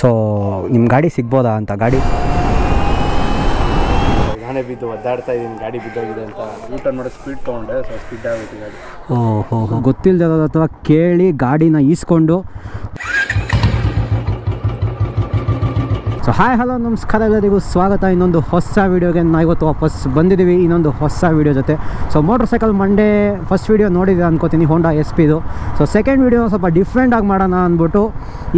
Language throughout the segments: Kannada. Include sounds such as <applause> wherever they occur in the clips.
ಸೊ ನಿಮ್ಮ ಗಾಡಿ ಸಿಗ್ಬೋದಾ ಅಂತ ಗಾಡಿ? ನಾನೇ ಬಿದ್ದು ಒದ್ದಾಡ್ತಾ ಇದ್ದೀನಿ ಗಾಡಿ ಬಿದ್ದೋಗಿದೆ ಅಂತ. ಊಟ ಮಾಡೋ ಸ್ಪೀಡ್ ತೊಗೊಂಡೆ ಸೊ ಸ್ಪೀಡ್ ಆಗುತ್ತೆ ಗಾಡಿ. ಓಹೋ ಗೊತ್ತಿಲ್ಲದ ಅಥವಾ ಕೇಳಿ ಗಾಡಿನ ಈಸ್ಕೊಂಡು. ಸೊ ಹಾಯ್ ಹಲೋ ನಮಸ್ಕಾರ ಎಲ್ಲರಿಗೂ. ಸ್ವಾಗತ. ಇನ್ನೊಂದು ಹೊಸ ವೀಡಿಯೋಗೆ ನಾವು ಇವತ್ತು ವಾಪಸ್ ಬಂದಿದ್ದೀವಿ. ಇನ್ನೊಂದು ಹೊಸ ವೀಡಿಯೋ ಜೊತೆ. So motorcycle Mandi first video ನೋಡಿದೆ ಅನ್ಕೋತೀನಿ ಹೋಂಡಾ ಎಸ್ ಪಿದು ಸೊ ಸೆಕೆಂಡ್ ವೀಡಿಯೋ ಸ್ವಲ್ಪ ಡಿಫ್ರೆಂಟಾಗಿ ಮಾಡೋಣ ಅಂದ್ಬಿಟ್ಟು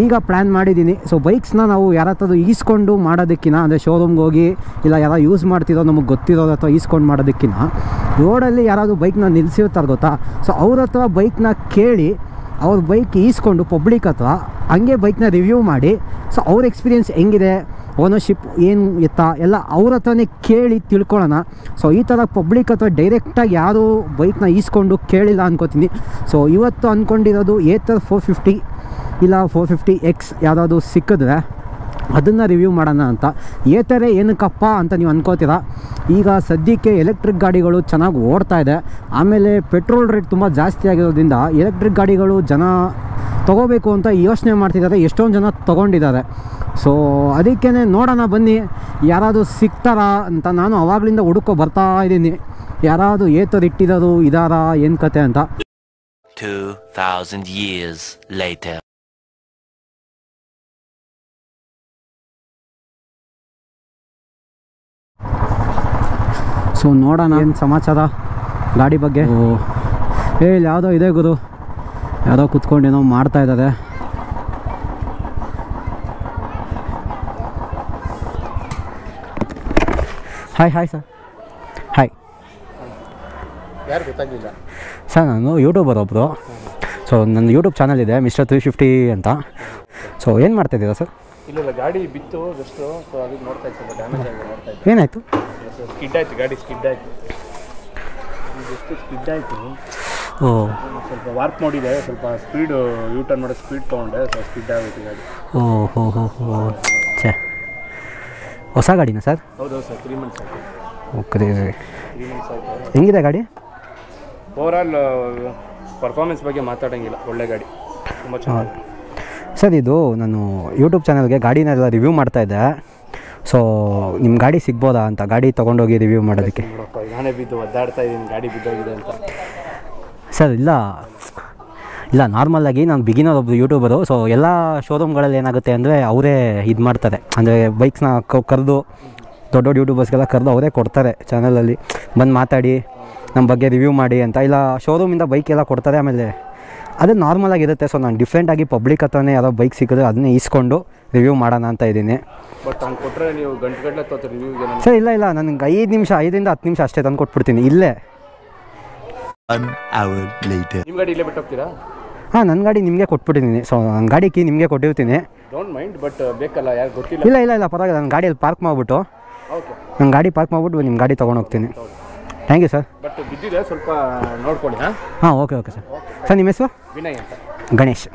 ಈಗ ಪ್ಲ್ಯಾನ್ ಮಾಡಿದ್ದೀನಿ. ಸೊ ಬೈಕ್ಸ್ನ ನಾವು ಯಾರತ್ತದು ಈಸ್ಕೊಂಡು ಮಾಡೋದಕ್ಕಿಂತ ಅಂದರೆ ಶೋರೂಮ್ಗೆ ಹೋಗಿ, ಇಲ್ಲ ಯಾರೋ ಯೂಸ್ ಮಾಡ್ತಿರೋ, ನಮಗೆ ಗೊತ್ತಿರೋದು ಅಥವಾ ಈಸ್ಕೊಂಡು ಮಾಡೋದಕ್ಕಿಂತ ರೋಡಲ್ಲಿ ಯಾರಾದರೂ ಬೈಕ್ನ ನಿಲ್ಲಿಸಿರ್ತಾರೆ ಗೊತ್ತಾ? ಸೊ ಅವ್ರ ಹತ್ರ ಬೈಕ್ನ ಕೇಳಿ ಅವ್ರ ಬೈಕ್ ಈಸ್ಕೊಂಡು ಪಬ್ಲಿಕ್ ಅಥವಾ ಹಂಗೆ ಬೈಕ್ನ ರಿವ್ಯೂ ಮಾಡಿ ಸೊ ಅವ್ರ ಎಕ್ಸ್ಪೀರಿಯೆನ್ಸ್ ಹೆಂಗಿದೆ ಓನರ್ಶಿಪ್ ಏನು ಎತ್ತ ಎಲ್ಲ ಅವ್ರ ಹತ್ರನೇ ಕೇಳಿ ತಿಳ್ಕೊಳ್ಳೋಣ. ಸೊ ಈ ಥರ ಪಬ್ಲಿಕ್ ಅಥವಾ ಡೈರೆಕ್ಟಾಗಿ ಯಾರು ಬೈಕ್ನ ಈಸ್ಕೊಂಡು ಕೇಳಿಲ್ಲ ಅನ್ಕೋತೀನಿ. ಸೊ ಇವತ್ತು ಅಂದ್ಕೊಂಡಿರೋದು ಏತರ್ ಫೋರ್ ಫಿಫ್ಟಿ ಇಲ್ಲ ಫೋರ್ ಫಿಫ್ಟಿ ಎಕ್ಸ್ ಯಾವುದಾದ್ರು ಸಿಕ್ಕಿದ್ರೆ ಅದನ್ನು ರಿವ್ಯೂ ಮಾಡೋಣ ಅಂತ. ಏತರೆ ಏನಕ್ಕಪ್ಪ ಅಂತ ನೀವು ಅನ್ಕೋತೀರಾ? ಈಗ ಸದ್ಯಕ್ಕೆ ಎಲೆಕ್ಟ್ರಿಕ್ ಗಾಡಿಗಳು ಚೆನ್ನಾಗಿ ಓಡ್ತಾ ಇದೆ. ಆಮೇಲೆ ಪೆಟ್ರೋಲ್ ರೇಟ್ ತುಂಬ ಜಾಸ್ತಿ ಆಗಿರೋದ್ರಿಂದ ಎಲೆಕ್ಟ್ರಿಕ್ ಗಾಡಿಗಳು ಜನ ತೊಗೋಬೇಕು ಅಂತ ಯೋಚನೆ ಮಾಡ್ತಿದ್ದಾರೆ. ಎಷ್ಟೊಂದು ಜನ ತೊಗೊಂಡಿದ್ದಾರೆ. ಸೊ ಅದಕ್ಕೇ ನೋಡೋಣ ಬನ್ನಿ. ಯಾರಾದರೂ ಸಿಗ್ತಾರಾ ಅಂತ ನಾನು ಅವಾಗಲಿಂದ ಹುಡುಕೋ ಬರ್ತಾ ಇದ್ದೀನಿ. ಯಾರಾದರೂ ಏತರು ಇಟ್ಟಿರೋದು ಇದಾರಾ, ಏನು ಕತೆ ಅಂತ. ಸೊ ನೋಡೋಣ. ಏನು ಸಮಾಚಾರ? ಗಾಡಿ ಬಗ್ಗೆ? ಏ ಇಲ್ಲಿ ಯಾವುದೋ ಇದೆ ಗುರು. ಯಾವುದೋ ಕುತ್ಕೊಂಡು ಏನೋ ಮಾಡ್ತಾ ಇದ್ದಾರೆ. ಹಾಯ್ ಹಾಯ್ ಸರ್ ಹಾಯ್ ಯಾರು ಗೊತ್ತಾಗಲಿಲ್ಲ? ಸರ್ ನಾನು ಯೂಟ್ಯೂಬರ್ ಒಬ್ಬರು ಸೊ ನನ್ನ ಯೂಟ್ಯೂಬ್ ಚಾನಲ್ ಇದೆ ಮಿಸ್ಟರ್ ತ್ರೀ ಫಿಫ್ಟಿ ಅಂತ. ಸೊ ಏನು ಮಾಡ್ತಾಯಿದ್ದೀರಾ ಸರ್ ಇಲ್ಲ ಗಾಡಿ ಬಿತ್ತು ಜಸ್ಟು ಸೊ ಅದಕ್ಕೆ ನೋಡ್ತಾ ಇತ್ತು ಡ್ಯಾಮೇಜ್ ಆಗಿ ನೋಡ್ತಾ ಇತ್ತು. ಏನಾಯಿತು? ಸ್ಕಿಡ್ ಆಯ್ತು ಗಾಡಿ ಸ್ಕಿಡ್ ಆಯ್ತು. ಜಸ್ಟ್ ಸ್ಕಿಡ್ ಆಯಿತು? ಓ. ಸ್ವಲ್ಪ ವಾರ್ಪ್ ಮಾಡಿದೆ ಸ್ವಲ್ಪ ಸ್ಪೀಡ್ ಯೂ ಟರ್ನ್ ಮಾಡೋ ಸ್ಪೀಡ್ ತೊಗೊಂಡೆ ಸ್ವಲ್ಪ ಸ್ಕಿಡ್ ಆಗುತ್ತೆ ಗಾಡಿ. ಓ ಹೋ ಹೋ ಹೋ ಛೇ. ಹೊಸ ಗಾಡಿನಾ ಸರ್? ಹೌದು ಸರ್ ತ್ರೀ ಮಂತ್ಸ್ ಆಯಿತು. ಓಕೆ ತ್ರೀ ಮಂತ್ಸ್ ಆಯಿತು. ಹೆಂಗಿದೆ ಗಾಡಿ? ಓವರಾಲ್ ಪರ್ಫಾರ್ಮೆನ್ಸ್ ಬಗ್ಗೆ ಮಾತಾಡೋಂಗಿಲ್ಲ ಒಳ್ಳೆ ಗಾಡಿ. ತುಂಬ ಚೆನ್ನಾಗಿ ಸರ್ ಇದು ನಾನು ಯೂಟ್ಯೂಬ್ ಚಾನಲ್ಗೆ ಗಾಡಿನೆಲ್ಲ ರಿವ್ಯೂ ಮಾಡ್ತಾ ಇದ್ದೆ. ಸೊ ನಿಮ್ಮ ಗಾಡಿ ಸಿಗ್ಬೋದಾ ಅಂತ ಗಾಡಿ ತೊಗೊಂಡೋಗಿ ರಿವ್ಯೂ ಮಾಡೋದಕ್ಕೆ. ನಾನೇ ಬಿದ್ದು ಒದ್ದಾಡ್ತಾ ಇದ್ದೀನಿ ಗಾಡಿ ಬಿದ್ದೋಗಿದೆ ಅಂತ. ಸರ್ ಇಲ್ಲ. ಇಲ್ಲ ನಾರ್ಮಲ್ಲಾಗಿ ನಾನು ಬಿಗಿನರ್ ಒಬ್ಬರು ಯೂಟ್ಯೂಬರು ಸೊ ಎಲ್ಲ ಶೋರೂಮ್ಗಳಲ್ಲಿ ಏನಾಗುತ್ತೆ ಅಂದರೆ ಅವರೇ ಇದು ಮಾಡ್ತಾರೆ. ಅಂದರೆ ಬೈಕ್ಸ್ನ ಕರೆದು ದೊಡ್ಡ ದೊಡ್ಡ ಯೂಟ್ಯೂಬರ್ಸ್ಗೆಲ್ಲ ಕರೆದು ಅವರೇ ಕೊಡ್ತಾರೆ ಚಾನಲಲ್ಲಿ ಬಂದು ಮಾತಾಡಿ ನಮ್ಮ ಬಗ್ಗೆ ರಿವ್ಯೂ ಮಾಡಿ ಅಂತ. ಇಲ್ಲ ಶೋರೂಮಿಂದ ಬೈಕ್ ಎಲ್ಲ ಕೊಡ್ತಾರೆ ಆಮೇಲೆ. ಅದು ನಾರ್ಮಲಾಗಿರುತ್ತೆ ಸೊ ನಾನು ಡಿಫ್ರೆಂಟಾಗಿ ಪಬ್ಲಿಕ್ ಹತ್ರನೇ ಯಾರೋ ಬೈಕ್ ಸಿಕ್ಕಿದ್ರೆ ಅದನ್ನೇ ಈಸ್ಕೊಂಡು ರಿವ್ಯೂ ಮಾಡೋಣ ಅಂತ ಇದ್ದೀನಿ. ಬಟ್ ಹಂಗೆ ಕೊಟ್ಟರೆ ನೀವು ಗಂಟೆ ಗಂಟೆ ತೋತಾರೆ ರಿವ್ಯೂಗೆ ನನಗೆ ಸರ್ ಇಲ್ಲ ಇಲ್ಲ ನನಗೆ ಐದು ನಿಮಿಷ ಐದರಿಂದ ಹತ್ತು ನಿಮಿಷ ಅಷ್ಟೇ ತಂದು ಕೊಟ್ಬಿಡ್ತೀನಿ ಇಲ್ಲೇ. One hour later. ನಿಮ್ಮ ಗಾಡಿ ಇಲ್ಲೇ ಬಿಟ್ಟು ಹೋಗ್ತೀರಾ? ಹಾಂ ನನ್ನ ಗಾಡಿ ನಿಮಗೆ ಕೊಟ್ಬಿಟ್ಟಿದ್ದೀನಿ ಸೊ ನನ್ನ ಗಾಡಿ ಕೀ ನಿಮಗೆ ಕೊಟ್ಟಿರ್ತೀನಿ. ಡೋಂಟ್ ಮೈಂಡ್ ಬಟ್ ಬೇಕಲ್ಲ ಯಾರು ಗೊತ್ತಿಲ್ಲ. ಇಲ್ಲ ಇಲ್ಲ ಇಲ್ಲ ಪರವಾಗಿಲ್ಲ ನನ್ನ ಗಾಡಿಯಲ್ಲಿ ಪಾರ್ಕ್ ಮಾಡಿಬಿಟ್ಟು. ಓಕೆ ನನ್ನ ಗಾಡಿ ಪಾರ್ಕ್ ಮಾಡಿಬಿಟ್ಟು ನಿಮ್ಮ ಗಾಡಿ ತೊಗೊಂಡು ಹೋಗ್ತೀನಿ. ಥ್ಯಾಂಕ್ ಯು ಸರ್ ಬಟ್ ಬಿದ್ದಿದೆ ಸ್ವಲ್ಪ ನೋಡ್ಕೊಳ್ಳಿ ಹಾಂ? ಹಾಂ ಓಕೆ ಓಕೆ ಸರ್ ಸರ್ ನಿಮ್ಮ ಹೆಸರು? ವಿನಯ್ ಅಂತ. ಗಣೇಶ್.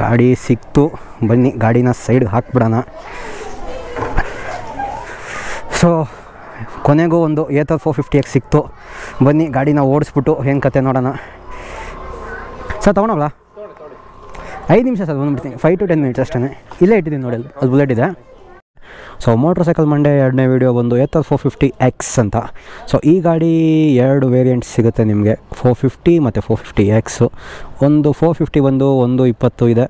ಗಾಡಿ ಸಿಕ್ತು. ಬನ್ನಿ, ಗಾಡಿನ ಸೈಡ್ಗೆ ಹಾಕ್ಬಿಡೋಣ. ಸೊ ಕೊನೆಗೂ ಒಂದು ಏತರ್ ಫೋರ್ ಫಿಫ್ಟಿ ಎಕ್ಸ್ ಸಿಕ್ತು. ಬನ್ನಿ, ಗಾಡಿನ ಓಡಿಸ್ಬಿಟ್ಟು ಹೆಂಗೆ ಕತೆ ನೋಡೋಣ. ಸರ್ ತೊಗೊಳಲ್ಲ ಐದು ನಿಮಿಷ ಸರ್ ಬಂದುಬಿಡ್ತೀನಿ ಫೈವ್ ಟು ಟೆನ್ ಮಿನಿಟ್ಸ್ ಅಷ್ಟೇ ಇಲ್ಲೇ ಇಟ್ಟಿದ್ದೀನಿ ನೋಡಿ ಅದು ಬುಲೆಟ್ ಇದೆ. ಸೊ ಮೋಟ್ರ್ ಸೈಕಲ್ ಮಂಡೆ ಎರಡನೇ ವೀಡಿಯೋ ಬಂದು ಏತರ್ ಫೋರ್ ಫಿಫ್ಟಿ ಎಕ್ಸ್ ಅಂತ. ಸೊ ಈ ಗಾಡಿ ಎರಡು ವೇರಿಯಂಟ್ಸ್ ಸಿಗುತ್ತೆ ನಿಮಗೆ. ಫೋರ್ ಫಿಫ್ಟಿ ಮತ್ತು ಫೋರ್ ಫಿಫ್ಟಿ ಎಕ್ಸು ಒಂದು ಫೋರ್ ಫಿಫ್ಟಿ ಬಂದು ಒಂದು ಇಪ್ಪತ್ತು ಇದೆ.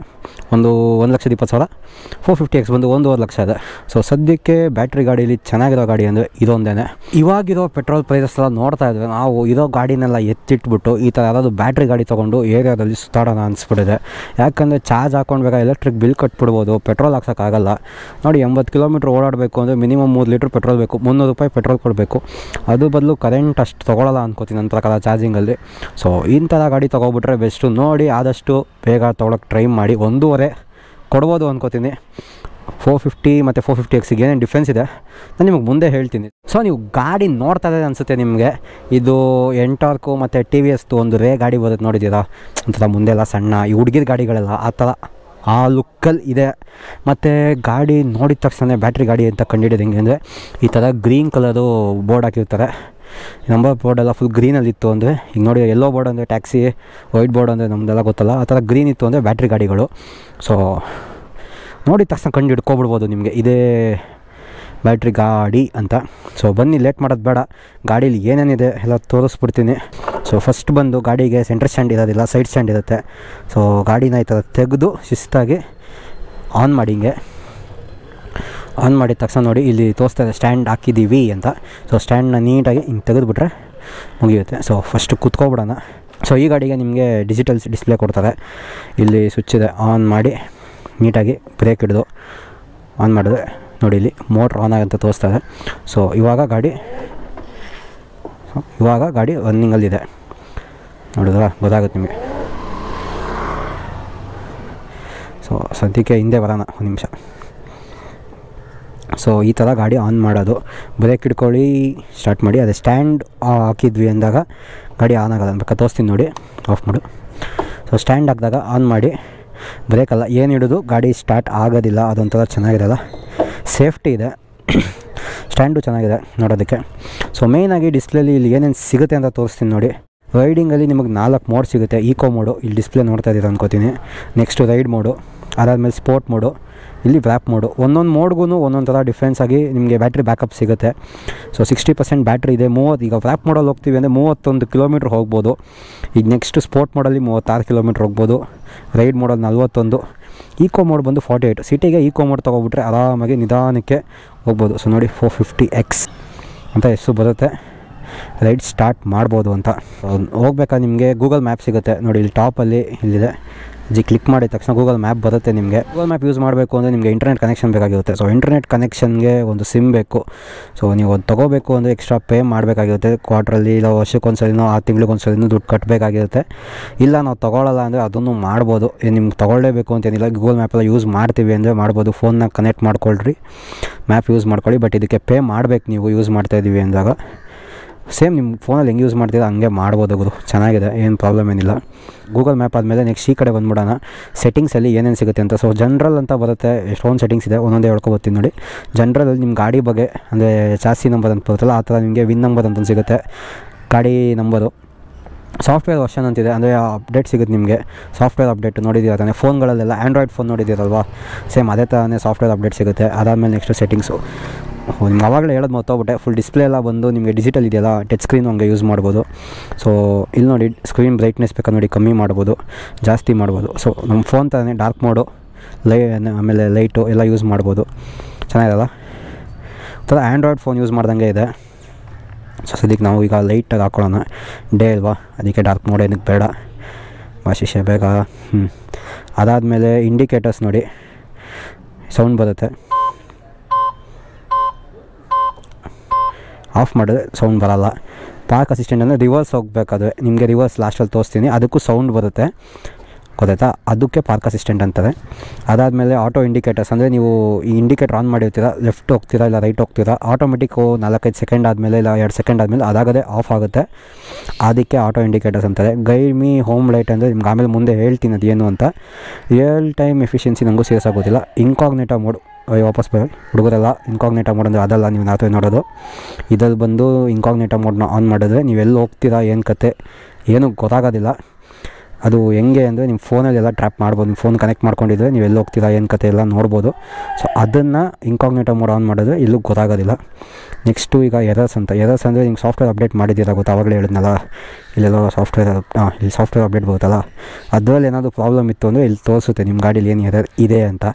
ಒಂದು ಒಂದು ಲಕ್ಷದ ಇಪ್ಪತ್ತು ಸಾವಿರ. ಫೋರ್ ಫಿಫ್ಟಿ ಎಕ್ಸ್ ಬಂದು ಒಂದೂವರೆ ಲಕ್ಷ ಇದೆ. ಸೊ ಸದ್ಯಕ್ಕೆ ಬ್ಯಾಟ್ರಿ ಗಾಡೀಲಿ ಚೆನ್ನಾಗಿರೋ ಗಾಡಿ ಅಂದರೆ ಇದೊಂದೇ ಇವಾಗಿರೋ ಪೆಟ್ರೋಲ್ ಪ್ರೈಸಸ್ ಎಲ್ಲ ನೋಡ್ತಾ ಇದ್ವಿ ನಾವು ಇರೋ ಗಾಡಿನೆಲ್ಲ ಎತ್ತಿಟ್ಬಿಟ್ಟು ಈ ಥರ ಯಾರಾದರೂ ಬ್ಯಾಟ್ರಿ ಗಾಡಿ ತೊಗೊಂಡು ಏರಿಯಾದಲ್ಲಿ ಸುತ್ತಾಡೋಣ ಅನಿಸ್ಬಿಟ್ಟಿದೆ. ಯಾಕಂದರೆ ಚಾರ್ಜ್ ಹಾಕೊಂಡ್ಬೇಕಾ ಎಲೆಕ್ಟ್ರಿಕ್ ಬಿಲ್ ಕಟ್ಬಿಡ್ಬೋದು ಪೆಟ್ರೋಲ್ ಹಾಕ್ಸೋಕ್ಕಾಗಲ್ಲ. ನೋಡಿ, ಎಂಬತ್ತು ಕಿಲೋಮೀಟ್ರ್ ಓಡಾಡಬೇಕು ಅಂದರೆ ಮಿನಿಮಮ್ ಮೂರು ಲೀಟ್ರ್ ಪೆಟ್ರೋಲ್ ಬೇಕು, ಮುನ್ನೂರು ರೂಪಾಯಿ ಪೆಟ್ರೋಲ್ ಕೊಡಬೇಕು. ಅದು ಬದಲು ಕರೆಂಟ್ ಅಷ್ಟು ತೊಗೊಳಲ್ಲ ಅನ್ಕೋತೀನಿ ನನ್ನ ಪ್ರಕಾರ ಚಾರ್ಜಿಂಗಲ್ಲಿ. ಸೊ ಇಂಥರ ಗಾಡಿ ತೊಗೊಬಿಟ್ರೆ ಬೆಸ್ಟು ನೋಡಿ ಆದಷ್ಟು ಬೇಗ ತೊಗೊಳಕ್ಕೆ ಟ್ರೈ ಮಾಡಿ. ಒಂದೂವರೆ ಕೊಡ್ಬೋದು ಅನ್ಕೋತೀನಿ. ಫೋರ್ ಫಿಫ್ಟಿ ಮತ್ತು ಫೋರ್ ಫಿಫ್ಟಿ ಎಕ್ಸಿಗೆ ಏನೇನು ಡಿಫ್ರೆನ್ಸ್ ಇದೆ, ನಾನು ನಿಮಗೆ ಮುಂದೆ ಹೇಳ್ತೀನಿ. ಸೊ ನೀವು ಗಾಡಿ ನೋಡ್ತಾ ಅನಿಸುತ್ತೆ ನಿಮಗೆ? ಇದು ಎಂಟಾರ್ಕು ಮತ್ತು ಟಿ ವಿ ಎಸ್ದು ಒಂದು ರೇ ಗಾಡಿ ಬರುತ್ತೆ ನೋಡಿದ್ದೀರಾ? ಒಂಥರ ಮುಂದೆಲ್ಲ ಸಣ್ಣ ಈ ಹುಡುಗಿದ ಗಾಡಿಗಳೆಲ್ಲ ಆ ಥರ ಆ ಲುಕ್ಕಲ್ಲಿ ಇದೆ. ಮತ್ತು ಗಾಡಿ ನೋಡಿದ ತಕ್ಷಣ ಬ್ಯಾಟ್ರಿ ಗಾಡಿ ಅಂತ ಕಂಡಿಡಿಯೋದು ಹೆಂಗೆ ಅಂದರೆ, ಈ ಥರ ಗ್ರೀನ್ ಕಲರು ಬೋರ್ಡ್ ಹಾಕಿರ್ತಾರೆ. ನಂಬರ್ ಬೋರ್ಡ್ ಎಲ್ಲ ಫುಲ್ ಗ್ರೀನಲ್ಲಿ ಇತ್ತು ಅಂದರೆ, ಈಗ ನೋಡಿ ಎಲ್ಲೋ ಬೋರ್ಡ್ ಅಂದರೆ ಟ್ಯಾಕ್ಸಿ ವೈಟ್ ಬೋರ್ಡ್ ಅಂದರೆ ನಮ್ಮದೆಲ್ಲ ಗೊತ್ತಲ್ಲ, ಆ ಥರ ಗ್ರೀನ್ ಇತ್ತು ಅಂದರೆ ಬ್ಯಾಟ್ರಿ ಗಾಡಿಗಳು. ಸೊ ನೋಡಿದ ತಕ್ಷಣ ಕಂಡು ಹಿಡ್ಕೊಬಿಡ್ಬೋದು ನಿಮಗೆ, ಇದೇ ಬ್ಯಾಟ್ರಿ ಗಾಡಿ ಅಂತ. ಸೊ ಬನ್ನಿ ಲೇಟ್ ಮಾಡೋದು ಬೇಡ. ಗಾಡೀಲಿ ಏನೇನಿದೆ ಎಲ್ಲ ತೋರಿಸ್ಬಿಡ್ತೀನಿ. ಸೊ ಫಸ್ಟ್ ಬಂದು ಗಾಡಿಗೆ ಸೆಂಟ್ರ್ ಸ್ಟ್ಯಾಂಡ್ ಇರೋದಿಲ್ಲ ಸೈಡ್ ಸ್ಟ್ಯಾಂಡ್ ಇರುತ್ತೆ. ಸೊ ಗಾಡಿನ ಈ ಥರ ತೆಗೆದು ಶಿಸ್ತಾಗಿ ಆನ್ ಮಾಡಿ ಹಿಂಗೆ. ಆನ್ ಮಾಡಿದ ತಕ್ಷಣ ನೋಡಿ, ಇಲ್ಲಿ ತೋರಿಸ್ತಾ ಇದೆ ಸ್ಟ್ಯಾಂಡ್ ಹಾಕಿದ್ದೀವಿ ಅಂತ. ಸೊ ಸ್ಟ್ಯಾಂಡನ್ನ ನೀಟಾಗಿ ಹಿಂಗೆ ತೆಗೆದುಬಿಟ್ರೆ ಮುಗಿಯುತ್ತೆ. So first ಕುತ್ಕೊಬಿಡೋಣ. ಸೊ ಈ ಗಾಡಿಗೆ ನಿಮಗೆ ಡಿಜಿಟಲ್ಸ್ ಡಿಸ್ಪ್ಲೇ ಕೊಡ್ತಾರೆ. ಇಲ್ಲಿ ಸ್ವಿಚ್ ಇದೆ ಆನ್ ಮಾಡಿ ನೀಟಾಗಿ ಬ್ರೇಕ್ ಹಿಡಿದು ಆನ್ ಮಾಡಿದ್ರೆ ನೋಡಿ, ಇಲ್ಲಿ ಮೋಟ್ರ್ ಆನ್ ಆಗಂತ ತೋರಿಸ್ತಾರೆ ಸೊ ಇವಾಗ ಗಾಡಿ ಇವಾಗ ಗಾಡಿ ರನ್ನಿಂಗಲ್ಲಿದೆ ನೋಡಿದ್ರಾ? ಗೊತ್ತಾಗುತ್ತೆ ನಿಮಗೆ. ಸೊ ಸದ್ಯಕ್ಕೆ ಹಿಂದೆ ಬರೋಣ, ಒಂದು ನಿಮಿಷ. ಸೊ ಈ ಥರ ಗಾಡಿ ಆನ್ ಮಾಡೋದು. ಬ್ರೇಕ್ ಹಿಡ್ಕೊಳ್ಳಿ ಸ್ಟಾರ್ಟ್ ಮಾಡಿ, ಅದೇ ಸ್ಟ್ಯಾಂಡ್ ಹಾಕಿದ್ವಿ ಅಂದಾಗ ಗಾಡಿ ಆನ್ ಆಗೋದು ಬೇಕಾದ್ರೆ ತೋರಿಸ್ತೀನಿ ನೋಡಿ. ಆಫ್ ಮಾಡು. ಸೊ ಸ್ಟ್ಯಾಂಡ್ ಹಾಕಿದಾಗ ಆನ್ ಮಾಡಿ, ಬ್ರೇಕ್ ಅಲ್ಲ, ಏನು ಹಿಡಿದು ಗಾಡಿ ಸ್ಟಾರ್ಟ್ ಆಗೋದಿಲ್ಲ, ಅದೊಂಥರ ಚೆನ್ನಾಗಿರಲ್ಲ. ಸೇಫ್ಟಿ ಇದೆ. <coughs> ಸ್ಟ್ಯಾಂಡು ಚೆನ್ನಾಗಿದೆ ನೋಡೋದಕ್ಕೆ. ಸೊ ಮೇಯ್ನಾಗಿ ಡಿಸ್ಪ್ಲೇಲಿ ಇಲ್ಲಿ ಏನೇನು ಸಿಗುತ್ತೆ ಅಂತ ತೋರಿಸ್ತೀನಿ ನೋಡಿ. ರೈಡಿಂಗಲ್ಲಿ ನಿಮಗೆ ನಾಲ್ಕು ಮೋಡ್ ಸಿಗುತ್ತೆ. ಈಕೋ ಮೋಡು ಇಲ್ಲಿ ಡಿಸ್ಪ್ಲೇ ನೋಡ್ತಾ ಇದ್ದೀರ ಅನ್ಕೋತೀನಿ. ನೆಕ್ಸ್ಟು ರೈಡ್ ಮೋಡು ಅದಾದಮೇಲೆ ಸ್ಪೋರ್ಟ್ ಮೋಡು ಇಲ್ಲಿ ವ್ಯಾಪ್ ಮೋಡು ಒಂದೊಂದು ಮೋಡ್ಗೂ ಒಂದೊಂದು ಥರ ಡಿಫ್ರೆನ್ಸ್ ಆಗಿ ನಿಮಗೆ ಬ್ಯಾಟ್ರಿ ಬ್ಯಾಕಪ್ ಸಿಗುತ್ತೆ. ಸೊ ಸಿಕ್ಸ್ಟಿ ಪರ್ಸೆಂಟ್ ಬ್ಯಾಟ್ರಿ ಇದೆ. ಮೂವತ್ತು, ಈಗ ವ್ಯಾಪ್ ಮೋಡಲ್ಲಿ ಹೋಗ್ತೀವಿ ಅಂದರೆ ಮೂವತ್ತೊಂದು ಕಿಲೋಮೀಟ್ರ್ ಹೋಗ್ಬೋದು. ಈಗ ನೆಕ್ಸ್ಟ್ ಸ್ಪೋರ್ಟ್ ಮೋಡಲ್ಲಿ ಮೂವತ್ತಾರು ಕಿಲೋಮೀಟ್ರ್ ಹೋಗ್ಬೋದು. ರೈಡ್ ಮೋಡಲ್ಲಿ ನಲ್ವತ್ತೊಂದು. ಈಕೋ ಮೋಡ್ ಬಂದು ಫಾರ್ಟಿ ಏಯ್ಟ್ ಸಿಟಿಗೆ ಈಕೋ ಮೋಡ್ ತೊಗೊಬಿಟ್ರೆ ಆರಾಮಾಗಿ ನಿಧಾನಕ್ಕೆ ಹೋಗ್ಬೋದು. ಸೊ ನೋಡಿ ಫೋರ್ ಫಿಫ್ಟಿ ಎಕ್ಸ್ ಅಂತ ಹೆಸರು ಬರುತ್ತೆ? ರೈಡ್ ಸ್ಟಾರ್ಟ್ ಮಾಡ್ಬೋದು ಅಂತ. ಹೋಗ್ಬೇಕಾ ನಿಮಗೆ ಗೂಗಲ್ ಮ್ಯಾಪ್ ಸಿಗುತ್ತೆ. ನೋಡಿ, ಇಲ್ಲಿ ಟಾಪಲ್ಲಿ ಇಲ್ಲಿದೆ. ಜಿ ಕ್ಲಿಕ್ ಮಾಡಿದ ತಕ್ಷಣ ಗೂಗಲ್ ಮ್ಯಾಪ್ ಬರುತ್ತೆ ನಿಮಗೆ. ಗೂಗಲ್ ಮ್ಯಾಪ್ ಯೂಸ್ ಮಾಡಬೇಕು ಅಂದರೆ ನಿಮಗೆ ಇಂಟರ್ನೆಟ್ ಕನೆಕ್ಷನ್ ಬೇಕಾಗಿರುತ್ತೆ. ಸೊ ಇಂಟರ್ನೆಟ್ ಕನೆಕ್ಷನ್ಗೆ ಒಂದು ಸಿಮ್ ಬೇಕು. ಸೊ ನೀವು ಅದು ತೊಗೋಬೇಕು ಅಂದರೆ ಎಕ್ಸ್ಟ್ರಾ ಪೇ ಮಾಡಬೇಕಾಗಿರುತ್ತೆ. ಕ್ವಾರ್ಟ್ರಲ್ಲಿ ಇಲ್ಲ ವರ್ಷಕ್ಕೊಂದ್ಸಲಿನೋ ಆ ತಿಂಗಳಿಗೊಂದ್ಸಲಿನೂ ದುಡ್ಡು ಕಟ್ಟಬೇಕಾಗಿರುತ್ತೆ ಇಲ್ಲ, ನಾವು ತೊಗೊಳ್ಳಲ್ಲ ಅಂದರೆ ಅದನ್ನು ಮಾಡ್ಬೋದು. ನಿಮ್ಗೆ ತೊಗೊಳ್ಳೇಬೇಕು ಅಂತೇನಿಲ್ಲ ಗೂಗಲ್ ಮ್ಯಾಪೆಲ್ಲ ಯೂಸ್ ಮಾಡ್ತೀವಿ ಅಂದರೆ ಮಾಡ್ಬೋದು. ಫೋನ್ನ ಕನೆಕ್ಟ್ ಮಾಡ್ಕೊಳ್ರಿ. ಮ್ಯಾಪ್ ಯೂಸ್ ಮಾಡ್ಕೊಳ್ಳಿ. ಬಟ್ ಇದಕ್ಕೆ ಪೇ ಮಾಡಬೇಕು ನೀವು ಯೂಸ್ ಮಾಡ್ತಾಯಿದ್ದೀವಿ ಅಂದಾಗ. ಸೇಮ್ ನಿಮ್ಮ ಫೋನಲ್ಲಿ ಹೆಂಗೆ ಯೂಸ್ ಮಾಡ್ತೀರ, ಹಂಗೆ ಮಾಡ್ಬೋದು ಗುರು. ಚೆನ್ನಾಗಿದೆ, ಏನು ಪ್ರಾಬ್ಲಮ್ ಏನಿಲ್ಲ. ಗೂಗಲ್ ಮ್ಯಾಪ್ ಆದಮೇಲೆ ನೆಕ್ಸ್ಟ್ ಈ ಕಡೆ ಬಂದ್ಬಿಡೋಣ. ಸೆಟ್ಟಿಂಗ್ಸಲ್ಲಿ ಏನೇನು ಸಿಗುತ್ತೆ ಅಂತ. ಸೊ ಜನ್ರಲ್ ಅಂತ ಬರುತ್ತೆ, ಎಷ್ಟೊಂದು ಸೆಟ್ಟಿಂಗ್ಸ್ ಇದೆ, ಒಂದೊಂದೇ ಹೇಳ್ಕೊಬತ್ತೀನಿ ನೋಡಿ. ಜನ್ರಲ್ಲಿ ನಿಮ್ಮ ಗಾಡಿ ಬಗ್ಗೆ, ಅಂದರೆ ಚಾಸಿ ನಂಬರ್ ಅಂತ ಬರುತ್ತಲ್ಲ, ಆ ಥರ ನಿಮಗೆ ವಿನ್ ನಂಬರ್ ಅಂತ ಸಿಗುತ್ತೆ. ಗಾಡಿ ನಂಬರು ಸಾಫ್ಟ್ವೇರ್ ವರ್ಷನ್ ಅಂತಿದೆ. ಅಂದರೆ ಅಪ್ಡೇಟ್ ಸಿಗುತ್ತೆ ನಿಮಗೆ. ಸಾಫ್ಟ್ವೇರ್ ಅಪ್ಡೇಟ್ ನೋಡಿದ್ದೀರ ತಾನೆ? ಫೋನ್ಗಳಲ್ಲೆಲ್ಲ ಆ್ಯಂಡ್ರಾಯ್ಡ್ ಫೋನ್ ನೋಡಿದ್ದೀರಲ್ವಾ ಸೇಮ್ ಅದೇ ಥರನೇ ಸಾಫ್ಟ್ವೇರ್ ಅಪ್ಡೇಟ್ ಸಿಗುತ್ತೆ. ಅದಾದಮೇಲೆ ನೆಕ್ಸ್ಟ್ ಸೆಟ್ಟಿಂಗ್ಸು ನಿಮ್ಗೆ ಆವಾಗಲೇ ಹೇಳೋದು ಮತ್ತೋಗ್ಬಿಟ್ಟೆ ಫುಲ್ ಡಿಸ್ಪ್ಲೇ ಎಲ್ಲ ಬಂದು ನಿಮಗೆ ಡಿಜಿಟಲ್ ಇದೆಯಲ್ಲ? ಟಚ್ ಸ್ಕ್ರೀನ್ ಹಂಗೆ ಯೂಸ್ ಮಾಡ್ಬೋದು. ಸೊ ಇಲ್ಲಿ ನೋಡಿ ಸ್ಕ್ರೀನ್ ಬ್ರೈಟ್ನೆಸ್ ಬೇಕಾದ್ರೆ ನೋಡಿ ಕಮ್ಮಿ ಮಾಡ್ಬೋದು. ಜಾಸ್ತಿ ಮಾಡ್ಬೋದು. ಸೊ ನಮ್ಮ ಫೋನ್ ಥರನೇ ಡಾರ್ಕ್ ಮೋಡು ಲೈ ಆಮೇಲೆ ಲೈಟು ಎಲ್ಲ ಯೂಸ್ ಮಾಡ್ಬೋದು. ಚೆನ್ನಾಗಿರಲ್ಲ ಒಂಥರ ಆ್ಯಂಡ್ರಾಯ್ಡ್ ಫೋನ್ ಯೂಸ್ ಮಾಡ್ದಂಗೆ ಇದೆ. ಸೊ ಸದ್ಯಕ್ಕೆ ನಾವು ಈಗ ಲೈಟಾಗಿ ಹಾಕ್ಕೊಳ್ಳೋಣ ಡೇ ಅಲ್ವಾ? ಅದಕ್ಕೆ ಡಾರ್ಕ್ ಮೋಡ್ ಏನಕ್ಕೆ ಬೇಡ. ವಾಶಿಷೆ ಬೇಗ ಹ್ಞೂ ಅದಾದಮೇಲೆ ಇಂಡಿಕೇಟರ್ಸ್ ನೋಡಿ. ಸೌಂಡ್ ಬರುತ್ತೆ. ಆಫ್ ಮಾಡಿದ್ರೆ ಸೌಂಡ್ ಬರಲ್ಲ. ಪಾರ್ಕ್ ಅಸಿಸ್ಟೆಂಟ್ ಅಂದರೆ ರಿವರ್ಸ್ ಹೋಗಬೇಕಾದ್ರೆ ನಿಮಗೆ ರಿವರ್ಸ್ ಲಾಸ್ಟಲ್ಲಿ ತೋರಿಸ್ತೀನಿ. ಅದಕ್ಕೂ ಸೌಂಡ್ ಬರುತ್ತೆ. ಗೊತ್ತಾಯ್ತಾ ಅದಕ್ಕೆ ಪಾರ್ಕ್ ಅಸಿಸ್ಟೆಂಟ್ ಅಂತಾರೆ ಅದಾದಮೇಲೆ ಆಟೋ ಇಂಡಿಕೇಟರ್ಸ್ ಅಂದರೆ ನೀವು ಈ ಇಂಡಿಕೇಟರ್ ಆನ್ ಮಾಡಿರ್ತೀರಾ ಲೆಫ್ಟ್ ಹೋಗ್ತೀರಾ, ಇಲ್ಲ ರೈಟ್ ಹೋಗ್ತೀರಾ ಆಟೋಮೆಟಿಕ್ಕು ನಾಲ್ಕೈದು ಸೆಕೆಂಡ್ ಆದಮೇಲೆ ಇಲ್ಲ ಎರಡು ಸೆಕೆಂಡ್ ಆದಮೇಲೆ ಅದಾಗದೆ ಆಫ್ ಆಗುತ್ತೆ. ಅದಕ್ಕೆ ಆಟೋ ಇಂಡಿಕೇಟರ್ಸ್ ಅಂತಾರೆ. ಗೈಡ್ ಮೀ ಹೋಮ್ ಲೈಟ್ ಅಂದರೆ ನಿಮ್ಗೆ ಆಮೇಲೆ ಮುಂದೆ ಹೇಳ್ತೀನಿ ಅದು ಏನು ಅಂತ. ರಿಯಲ್ ಟೈಮ್ ಎಫಿಷಿಯನ್ಸಿ ನನಗೂ ಸೀರಿಯಸ್ ಆಗೋದಿಲ್ಲ. ಇನ್ಕಾಗ್ನೇಟೋ ಮೋಡ್ ವಾಪಸ್ ಬರೋ ಹುಡುಗರೆಲ್ಲ ಇನ್ಕಾಗ್ನೇಟೋ ಮೋಡ್ ಅಂದರೆ ಅದಲ್ಲ, ನೀವು ನಾಲ್ಕು ನೋಡೋದು. ಇದಲ್ಲಿ ಬಂದು ಇನ್ಕಾಗ್ನೇಟೋ ಮೋಡ್ನ ಆನ್ ಮಾಡಿದ್ರೆ ನೀವೆಲ್ಲಿ ಹೋಗ್ತೀರಾ, ಏನು ಕತೆ, ಏನೂ ಗೊತ್ತಾಗೋದಿಲ್ಲ. ಅದು ಹೆಂಗೆ ಅಂದರೆ ನಿಮ್ಮ ಫೋನಲ್ಲಿ ಎಲ್ಲ ಟ್ರ್ಯಾಪ್ ಮಾಡ್ಬೋದು, ನಿಮ್ಮ ಫೋನ್ ಕನೆಕ್ಟ್ ಮಾಡ್ಕೊಂಡಿದ್ರೆ ನೀವು ಎಲ್ಲಿ ಹೋಗ್ತೀರಾ, ಏನು ಕತೆ ಎಲ್ಲ ನೋಡ್ಬೋದು. ಸೊ ಅದನ್ನು ಇನ್ಕಾಗ್ನೇಟೋ ಮೋಡ್ ಆನ್ ಮಾಡಿದ್ರೆ ಇಲ್ಲೂ ಗೊತ್ತಾಗೋದಿಲ್ಲ. ನೆಕ್ಸ್ಟು ಈಗ ಎರರ್ಸ್ ಅಂತ. ಎರರ್ಸ್ ಅಂದರೆ ನಿಮ್ಗೆ ಸಾಫ್ಟ್ವೇರ್ ಅಪ್ಡೇಟ್ ಮಾಡಿದ್ದೀರಾ ಗೊತ್ತಾ? ಆವಾಗಲೇ ಹೇಳಿದ್ನಲ್ಲ. ಇಲ್ಲೆಲ್ಲೋ ಸಾಫ್ಟ್ವೇರ್ ಹಾಂ ಇಲ್ಲಿ ಸಾಫ್ಟ್ವೇರ್ ಅಪ್ಡೇಟ್ ಬರುತ್ತಲ್ಲ. ಅದರಲ್ಲಿ ಏನಾದರೂ ಪ್ರಾಬ್ಲಮ್ ಇತ್ತು ಅಂದರೆ ಇಲ್ಲಿ ತೋರಿಸುತ್ತೆ, ನಿಮ್ಮ ಗಾಡೀಲಿ ಏನು ಎರರ್ ಇದೆ ಅಂತ.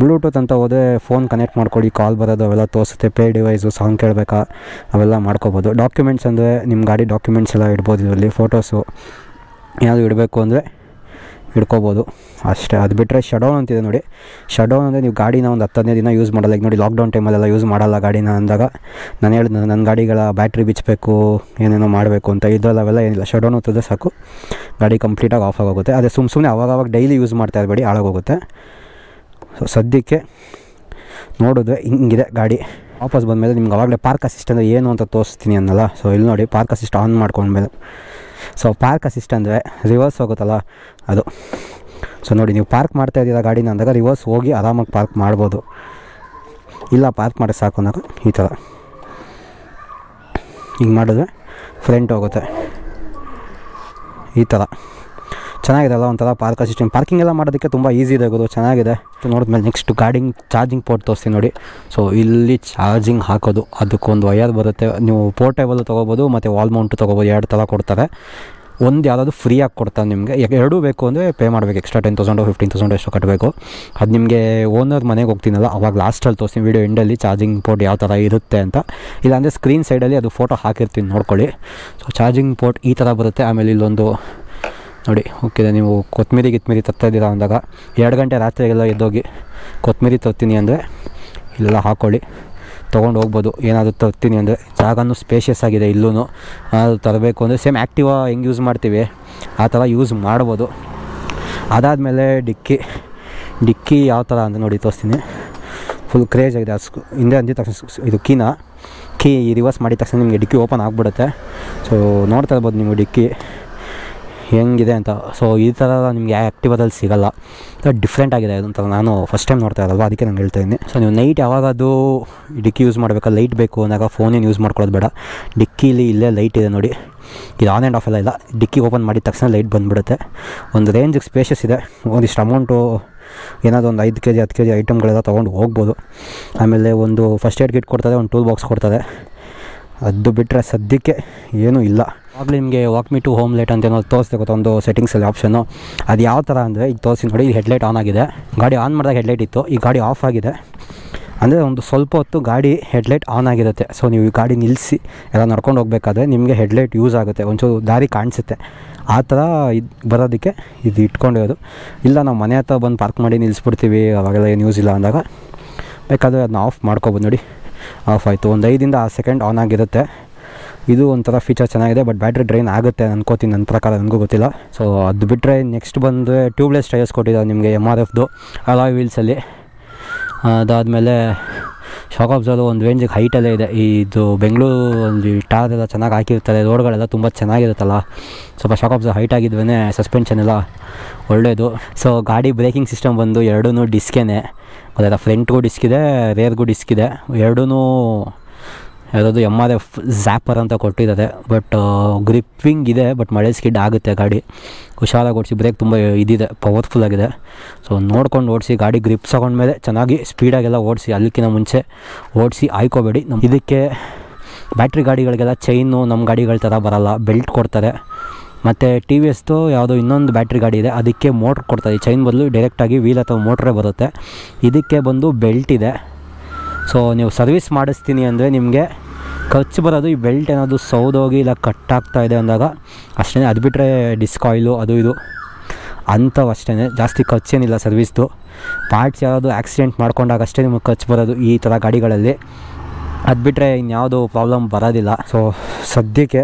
ಬ್ಲೂಟೂತ್ ಅಂತ ಹೋದರೆ ಫೋನ್ ಕನೆಕ್ಟ್ ಮಾಡ್ಕೊಳ್ಳಿ ಕಾಲ್ ಬರೋದು ಅವೆಲ್ಲ ತೋರಿಸುತ್ತೆ. ಪೇ ಡಿವೈಸು ಸಾಂಗ್ ಕೇಳಬೇಕಾ? ಅವೆಲ್ಲ ಮಾಡ್ಕೋಬೋದು. ಡಾಕ್ಯುಮೆಂಟ್ಸ್ ಅಂದರೆ ನಿಮ್ಮ ಗಾಡಿ ಡಾಕ್ಯುಮೆಂಟ್ಸ್ ಎಲ್ಲ ಇಡ್ಬೋದು ಇದರಲ್ಲಿ ಫೋಟೋಸು ಏನಾದರೂ ಇಡಬೇಕು ಅಂದರೆ ಇಡ್ಕೋಬೋದು ಅಷ್ಟೇ, ಅದು ಬಿಟ್ಟರೆ ಶಡೌನ್ ಅಂತಿದೆ ನೋಡಿ. ಶಡೌನ್ ಅಂದರೆ ನೀವು ಗಾಡಿನ ಒಂದು ಹತ್ತು ದಿನ ಯೂಸ್ ಮಾಡಲ್ಲ. ಈಗ ನೋಡಿ ಲಾಕ್ಡೌನ್ ಟೈಮಲ್ಲೆಲ್ಲ ಯೂಸ್ ಮಾಡಲ್ಲ ಗಾಡಿನ ಅಂದಾಗ. ನಾನು ಹೇಳಿದ್ನ ನನ್ನ ಗಾಡಿಗಳ ಬ್ಯಾಟ್ರಿ ಬಿಚ್ಚಬೇಕು ಏನೇನೋ ಮಾಡಬೇಕು ಅಂತ ಇದರಲ್ಲಿ ಅವೆಲ್ಲ ಏನಿಲ್ಲ. ಶಡೌನ್ ಹೊತ್ತಿದ್ರೆ ಸಾಕು. ಗಾಡಿ ಕಂಪ್ಲೀಟಾಗಿ ಆಫ್ ಆಗೋಗುತ್ತೆ. ಅದೇ ಸುಮ್ಮ ಸುಮ್ಮನೆ ಅವಾಗ ಅವಾಗ ಡೈಲಿ ಯೂಸ್ ಮಾಡ್ತಾ ಇರಬೇಡಿ, ಹಾಳಾಗೋಗುತ್ತೆ. ಸೊ, ಸದ್ಯಕ್ಕೆ ನೋಡಿದ್ರೆ ಹಿಂಗಿದೆ ಗಾಡಿ. ವಾಪಸ್ ಬಂದಮೇಲೆ ನಿಮ್ಗೆ ಅವಾಗಲೇ ಪಾರ್ಕ್ ಅಸಿಸ್ಟ್ ಅಂದರೆ ಏನು ಅಂತ ತೋರಿಸ್ತೀನಿ ಅನ್ನಲ್ಲ. ಸೊ ಇಲ್ಲಿ ನೋಡಿ ಪಾರ್ಕ್ ಅಸಿಸ್ಟ್ ಆನ್ ಮಾಡ್ಕೊಂಡ್ಮೇಲೆ. ಸೊ ಪಾರ್ಕ್ ಅಸಿಸ್ಟ್ ಅಂದರೆ ರಿವರ್ಸ್ ಹೋಗುತ್ತಲ್ಲ ಅದು. ಸೊ ನೋಡಿ, ನೀವು ಪಾರ್ಕ್ ಮಾಡ್ತಾ ಇದ್ದೀರಾ ಗಾಡಿನ ಅಂದಾಗ ರಿವರ್ಸ್ ಹೋಗಿ ಆರಾಮಾಗಿ ಪಾರ್ಕ್ ಮಾಡ್ಬೋದು. ಇಲ್ಲ ಪಾರ್ಕ್ ಮಾಡಿ ಸಾಕು ಅಂದಾಗ ಈ ಥರ. ಹಿಂಗೆ ಮಾಡಿದ್ರೆ ಫ್ರಂಟ್ ಹೋಗುತ್ತೆ. ಈ ಥರ. ಚೆನ್ನಾಗಿದೆ ಅಲ್ಲ ಒಂಥರ ಪಾರ್ಕ ಸಿಸ್ಟಮ್. ಪಾರ್ಕಿಂಗ್ ಎಲ್ಲ ಮಾಡೋದಕ್ಕೆ ತುಂಬ ಈಸಿ ಇದೆ ಗುರು, ಚೆನ್ನಾಗಿದೆ. ನೋಡಿದ್ಮೇಲೆ ನೆಕ್ಸ್ಟ್ ಗಾಡಿಂಗ್, ಚಾರ್ಜಿಂಗ್ ಪೋರ್ಟ್ ತೋರಿಸ್ತೀನಿ ನೋಡಿ. ಸೊ ಇಲ್ಲಿ ಚಾರ್ಜಿಂಗ್ ಹಾಕೋದು, ಅದಕ್ಕೊಂದು ವಯರ್ ಬರುತ್ತೆ. ನೀವು ಪೋರ್ಟೇಬಲ್ ತೊಗೋಬೋದು, ಮತ್ತು ವಾಲ್ ಮೌಂಟು ತೊಗೋಬೋದು, ಎರಡು ಥರ ಕೊಡ್ತಾರೆ. ಒಂದು ಯಾವುದಾದ್ರು ಫ್ರೀಯಾಗಿ ಕೊಡ್ತಾರೆ ನಿಮಗೆ. ಎರಡೂ ಬೇಕು ಅಂದರೆ ಪೇ ಮಾಡಬೇಕು. Extra ten thousand fifteen thousand ಎಷ್ಟು ಕಟ್ಟಬೇಕು ಅದು ನಿಮಗೆ ಓನರ್ ಮನೆಗೆ ಹೋಗ್ತೀನಲ್ಲ, ಅವಾಗ ಲಾಸ್ಟಲ್ಲಿ ತೋರಿಸ್ತೀನಿ ವೀಡಿಯೋ ಎಂಡಲ್ಲಿ ಚಾರ್ಜಿಂಗ್ ಪೋರ್ಟ್ ಯಾವ ಥರ ಇರುತ್ತೆ ಅಂತ. ಇಲ್ಲಾಂದರೆ ಸ್ಕ್ರೀನ್ ಸೈಡಲ್ಲಿ ಅದು ಫೋಟೋ ಹಾಕಿರ್ತೀನಿ, ನೋಡ್ಕೊಳ್ಳಿ. ಸೊ ಚಾರ್ಜಿಂಗ್ ಪೋರ್ಟ್ ಈ ಥರ ಬರುತ್ತೆ. ಆಮೇಲೆ ಇಲ್ಲೊಂದು ನೋಡಿ, ಓಕೆ ನೀವು ಕೊತ್ತಂಬರಿ ಗಿತ್ಮಿರಿ ತರ್ತಾ ಅಂದಾಗ ಎರಡು ಗಂಟೆ ರಾತ್ರಿಗೆಲ್ಲ ಎದ್ದೋಗಿ ಕೊತ್ತಂಬರಿ ತರ್ತೀನಿ ಅಂದರೆ ಇಲ್ಲೆಲ್ಲ ಹಾಕ್ಕೊಳ್ಳಿ ತೊಗೊಂಡು ಹೋಗ್ಬೋದು. ಏನಾದರೂ ತರ್ತೀನಿ ಅಂದರೆ ಜಾಗನೂ ಸ್ಪೇಷಿಯಸ್ ಆಗಿದೆ ಇಲ್ಲೂ ಅದು ತರಬೇಕು ಅಂದರೆ ಸೇಮ್ ಆ್ಯಕ್ಟಿವಾ ಹೆಂಗೆ ಯೂಸ್ ಮಾಡ್ತೀವಿ, ಆ ಥರ ಯೂಸ್ ಮಾಡ್ಬೋದು. ಅದಾದಮೇಲೆ ಡಿಕ್ಕಿ. ಡಿಕ್ಕಿ ಯಾವ ಥರ ಅಂತ ನೋಡಿ ತೋರಿಸ್ತೀನಿ. ಫುಲ್ ಕ್ರೇಜ್ ಆಗಿದೆ. ಅದು ಹಿಂದೆ ಅಂದಿದ ತಕ್ಷಣ ಇದು ಕೀನ. ಕೀ ರಿವರ್ಸ್ ಮಾಡಿದ ತಕ್ಷಣ ನಿಮಗೆ ಡಿಕ್ಕಿ ಓಪನ್ ಆಗಿಬಿಡುತ್ತೆ. ಸೊ ನೋಡ್ತಾ ಇರ್ಬೋದು ನೀವು ಡಿಕ್ಕಿ. ಹೆಂಗಿದೆ ಅಂತ. ಸೊ ಈ ಥರ ನಿಮಗೆ ಆ್ಯಕ್ಟಿವಾದಲ್ಲಿ ಸಿಗಲ್ಲ. ಡಿಫ್ರೆಂಟ್ ಆಗಿದೆ ಅಂತ ನಾನು ಫಸ್ಟ್ ಟೈಮ್ ನೋಡ್ತಾ ಇರಲ್ವ ಅದಕ್ಕೆ ನಾನು ಹೇಳ್ತಾ ಇದ್ದೀನಿ ಸೊ ನೀವು ನೈಟ್ ಯಾವಾಗ ಅದು ಡಿಕ್ಕಿ ಯೂಸ್ ಮಾಡಬೇಕಾ? ಲೈಟ್ ಬೇಕು ಅಂದಾಗ ಫೋನೇನು ಯೂಸ್ ಮಾಡ್ಕೊಳ್ಳೋದು ಬೇಡ. ಡಿಕ್ಕಿಲಿ ಇಲ್ಲೇ ಲೈಟ್ ಇದೆ ನೋಡಿ. ಇದು ಆನ್ ಆ್ಯಂಡ್ ಆಫ್ ಎಲ್ಲ ಇಲ್ಲ. ಡಿಕ್ಕಿ ಓಪನ್ ಮಾಡಿದ ತಕ್ಷಣ ಲೈಟ್ ಬಂದುಬಿಡುತ್ತೆ. ಒಂದು ರೇಂಜಿಗೆ ಸ್ಪೇಷಸ್ ಇದೆ. ಒಂದಿಷ್ಟು ಅಮೌಂಟು ಏನಾದರೂ ಒಂದು ಐದು ಕೆ ಜಿ ಹತ್ತು ಕೆ ಜಿ ಐಟಮ್ಗಳೆಲ್ಲ ತೊಗೊಂಡು ಹೋಗ್ಬೋದು. ಆಮೇಲೆ ಒಂದು ಫಸ್ಟ್ ಏಡ್ ಕಿಟ್ ಕೊಡ್ತದೆ ಒಂದು ಟೂಲ್ ಬಾಕ್ಸ್ ಕೊಡ್ತದೆ ಅದು ಬಿಟ್ಟರೆ ಸದ್ಯಕ್ಕೆ ಏನೂ ಇಲ್ಲ. ಆಗಲೇ ನಿಮಗೆ walk me to home light ಅಂತ ಏನೋ ತೋರಿಸ್ದೆ ಗೊತ್ತಾ? ಒಂದು ಸೆಟ್ಟಿಂಗ್ಸಲ್ಲಿ ಆಪ್ಷನ್ನು ಅದು ಯಾವ ಥರ ಅಂದರೆ ಈಗ ತೋರಿಸಿ ನೋಡಿ ಹೆಡ್ಲೈಟ್ ಆನ್ ಆಗಿದೆ. ಗಾಡಿ ಆನ್ ಮಾಡಿದಾಗ ಹೆಡ್ಲೈಟ್ ಇತ್ತು. ಈ ಗಾಡಿ ಆಫ್ ಆಗಿದೆ. ಅಂದರೆ ಒಂದು ಸ್ವಲ್ಪ ಹೊತ್ತು ಗಾಡಿ ಹೆಡ್ಲೈಟ್ ಆನ್ ಆಗಿರುತ್ತೆ. ಸೊ ನೀವು ಈ ಗಾಡಿ ನಿಲ್ಲಿಸಿ ಎಲ್ಲ ನಡ್ಕೊಂಡು ಹೋಗಬೇಕಾದ್ರೆ ನಿಮಗೆ ಹೆಡ್ಲೈಟ್ ಯೂಸ್ ಆಗುತ್ತೆ. ಒಂಚೂರು ದಾರಿ ಕಾಣಿಸುತ್ತೆ. ಆ ಥರ ಇದು ಬರೋದಕ್ಕೆ ಇದು ಇಟ್ಕೊಂಡಿರೋದು. ಇಲ್ಲ, ನಾವು ಮನೆ ಹತ್ರ ಬಂದು ಪಾರ್ಕ್ ಮಾಡಿ ನಿಲ್ಲಿಸ್ಬಿಡ್ತೀವಿ ಅವಾಗೆಲ್ಲ ಏನು ಯೂಸ್ ಇಲ್ಲ ಅಂದಾಗ. ಬೇಕಾದರೆ ಅದನ್ನ ಆಫ್ ಮಾಡ್ಕೊಬೋದು ನೋಡಿ. ಆಫ್ ಆಯಿತು. ಒಂದು ಐದಿಂದ ಆ ಸೆಕೆಂಡ್ ಆನ್ ಆಗಿರುತ್ತೆ. ಇದು ಒಂಥರ ಫೀಚರ್ ಚೆನ್ನಾಗಿದೆ ಬಟ್ ಬ್ಯಾಟ್ರಿ ಡ್ರೈನ್ ಆಗುತ್ತೆ ಅನ್ಕೋತೀನಿ ನನ್ನ ಪ್ರಕಾರ ನನಗೂ ಗೊತ್ತಿಲ್ಲ. ಸೊ ಅದು ಬಿಟ್ಟರೆ ನೆಕ್ಸ್ಟ್ ಬಂದರೆ ಟ್ಯೂಬ್ಲೆಸ್ ಟೈರ್ಸ್ ಕೊಟ್ಟಿದ್ದಾರೆ ನಿಮಗೆ ಎಂ ಆರ್ ಎಫ್ದು ಅಲಾಯ್ ವೀಲ್ಸಲ್ಲಿ ಅದಾದಮೇಲೆ ಶಾಕ್ ಅಬ್ಸರ್ವ್ ಒಂದು ರೇಂಜಿಗೆ ಹೈಟಲ್ಲೇ ಇದೆ. ಇದು ಬೆಂಗಳೂರಲ್ಲಿ ಟಾರ್ ಎಲ್ಲ ಚೆನ್ನಾಗಿ ಹಾಕಿರ್ತಾರೆ ರೋಡ್ಗಳೆಲ್ಲ ತುಂಬ ಚೆನ್ನಾಗಿರುತ್ತಲ್ಲ. ಸ್ವಲ್ಪ ಶಾಕ್ ಅಬ್ಸರ್ವ್ ಹೈಟ್ ಆಗಿದ್ವೇ ಸಸ್ಪೆನ್ಷನ್ ಎಲ್ಲ ಒಳ್ಳೆಯದು ಸೊ ಗಾಡಿ ಬ್ರೇಕಿಂಗ್ ಸಿಸ್ಟಮ್ ಬಂದು ಎರಡೂ ಡಿಸ್ಕೇನೆ ಅದರ ಫ್ರಂಟ್ಗೂ ಡಿಸ್ಕ್ ಇದೆ ರೇರ್ಗೂ ಡಿಸ್ಕ್ ಇದೆ. ಎರಡೂ ಯಾವುದಾದ್ರು ಎಂ ಆರ್ ಎಫ್ ಝ್ಯಾಪರ್ ಅಂತ ಕೊಟ್ಟಿದ್ದಾರೆ. ಬಟ್ ಗ್ರಿಪ್ಪಿಂಗ್ ಇದೆ ಬಟ್ ಮಳೆ ಸ್ಕಿಡ್ ಆಗುತ್ತೆ ಗಾಡಿ. ಹುಷಾರಾಗಿ ಓಡಿಸಿ ಬ್ರೇಕ್ ತುಂಬ ಇದಿದೆ ಪವರ್ಫುಲ್ ಆಗಿದೆ. ಸೊ ನೋಡ್ಕೊಂಡು ಓಡಿಸಿ, ಗಾಡಿ ಗ್ರಿಪ್ಸ್ ತಗೊಂಡ್ಮೇಲೆ ಚೆನ್ನಾಗಿ ಸ್ಪೀಡಾಗೆಲ್ಲ ಓಡಿಸಿ ಅಲ್ಲಿಕ್ಕಿಂತ ಮುಂಚೆ ಓಡಿಸಿ ಆಯ್ಕೋಬೇಡಿ. ನಮ್ಮ ಇದಕ್ಕೆ ಬ್ಯಾಟ್ರಿ ಗಾಡಿಗಳಿಗೆಲ್ಲ ಚೈನು ನಮ್ಮ ಗಾಡಿಗಳ ಥರ ಬರಲ್ಲ ಬೆಲ್ಟ್ ಕೊಡ್ತಾರೆ. ಮತ್ತು ಟಿ ವಿ ಎಸ್ದು ಯಾವುದೋ ಇನ್ನೊಂದು ಬ್ಯಾಟ್ರಿ ಗಾಡಿ ಇದೆ, ಅದಕ್ಕೆ ಮೋಟ್ರ್ ಕೊಡ್ತಾರೆ. ಚೈನ್ ಬದಲು ಡೈರೆಕ್ಟಾಗಿ ವೀಲ್ ಅಥವಾ ಮೋಟ್ರೇ ಬರುತ್ತೆ. ಇದಕ್ಕೆ ಬಂದು ಬೆಲ್ಟ್ ಇದೆ. ಸೊ ನೀವು ಸರ್ವಿಸ್ ಮಾಡಿಸ್ತೀನಿ ಅಂದರೆ ನಿಮಗೆ ಖರ್ಚು ಬರೋದು ಈ ಬೆಲ್ಟ್ ಏನಾದರೂ ಸೌದೋಗಿ ಇಲ್ಲ ಕಟ್ ಆಗ್ತಾ ಇದೆ ಅಂದಾಗ ಅಷ್ಟೇ ಅದು ಬಿಟ್ಟರೆ ಡಿಸ್ಕ್ ಆಯಿಲು ಅದು ಇದು ಅಂಥವು ಅಷ್ಟೇ ಜಾಸ್ತಿ ಖರ್ಚೇನಿಲ್ಲ ಸರ್ವಿಸ್ದು ಪಾರ್ಟ್ಸ್ ಯಾವುದು ಆಕ್ಸಿಡೆಂಟ್ ಮಾಡ್ಕೊಂಡಾಗ ಅಷ್ಟೇ ನಿಮಗೆ ಖರ್ಚು ಬರೋದು ಈ ಥರ ಗಾಡಿಗಳಲ್ಲಿ. ಅದು ಬಿಟ್ಟರೆ ಇನ್ಯಾವುದು ಪ್ರಾಬ್ಲಮ್ ಬರೋದಿಲ್ಲ. ಸೊ ಸದ್ಯಕ್ಕೆ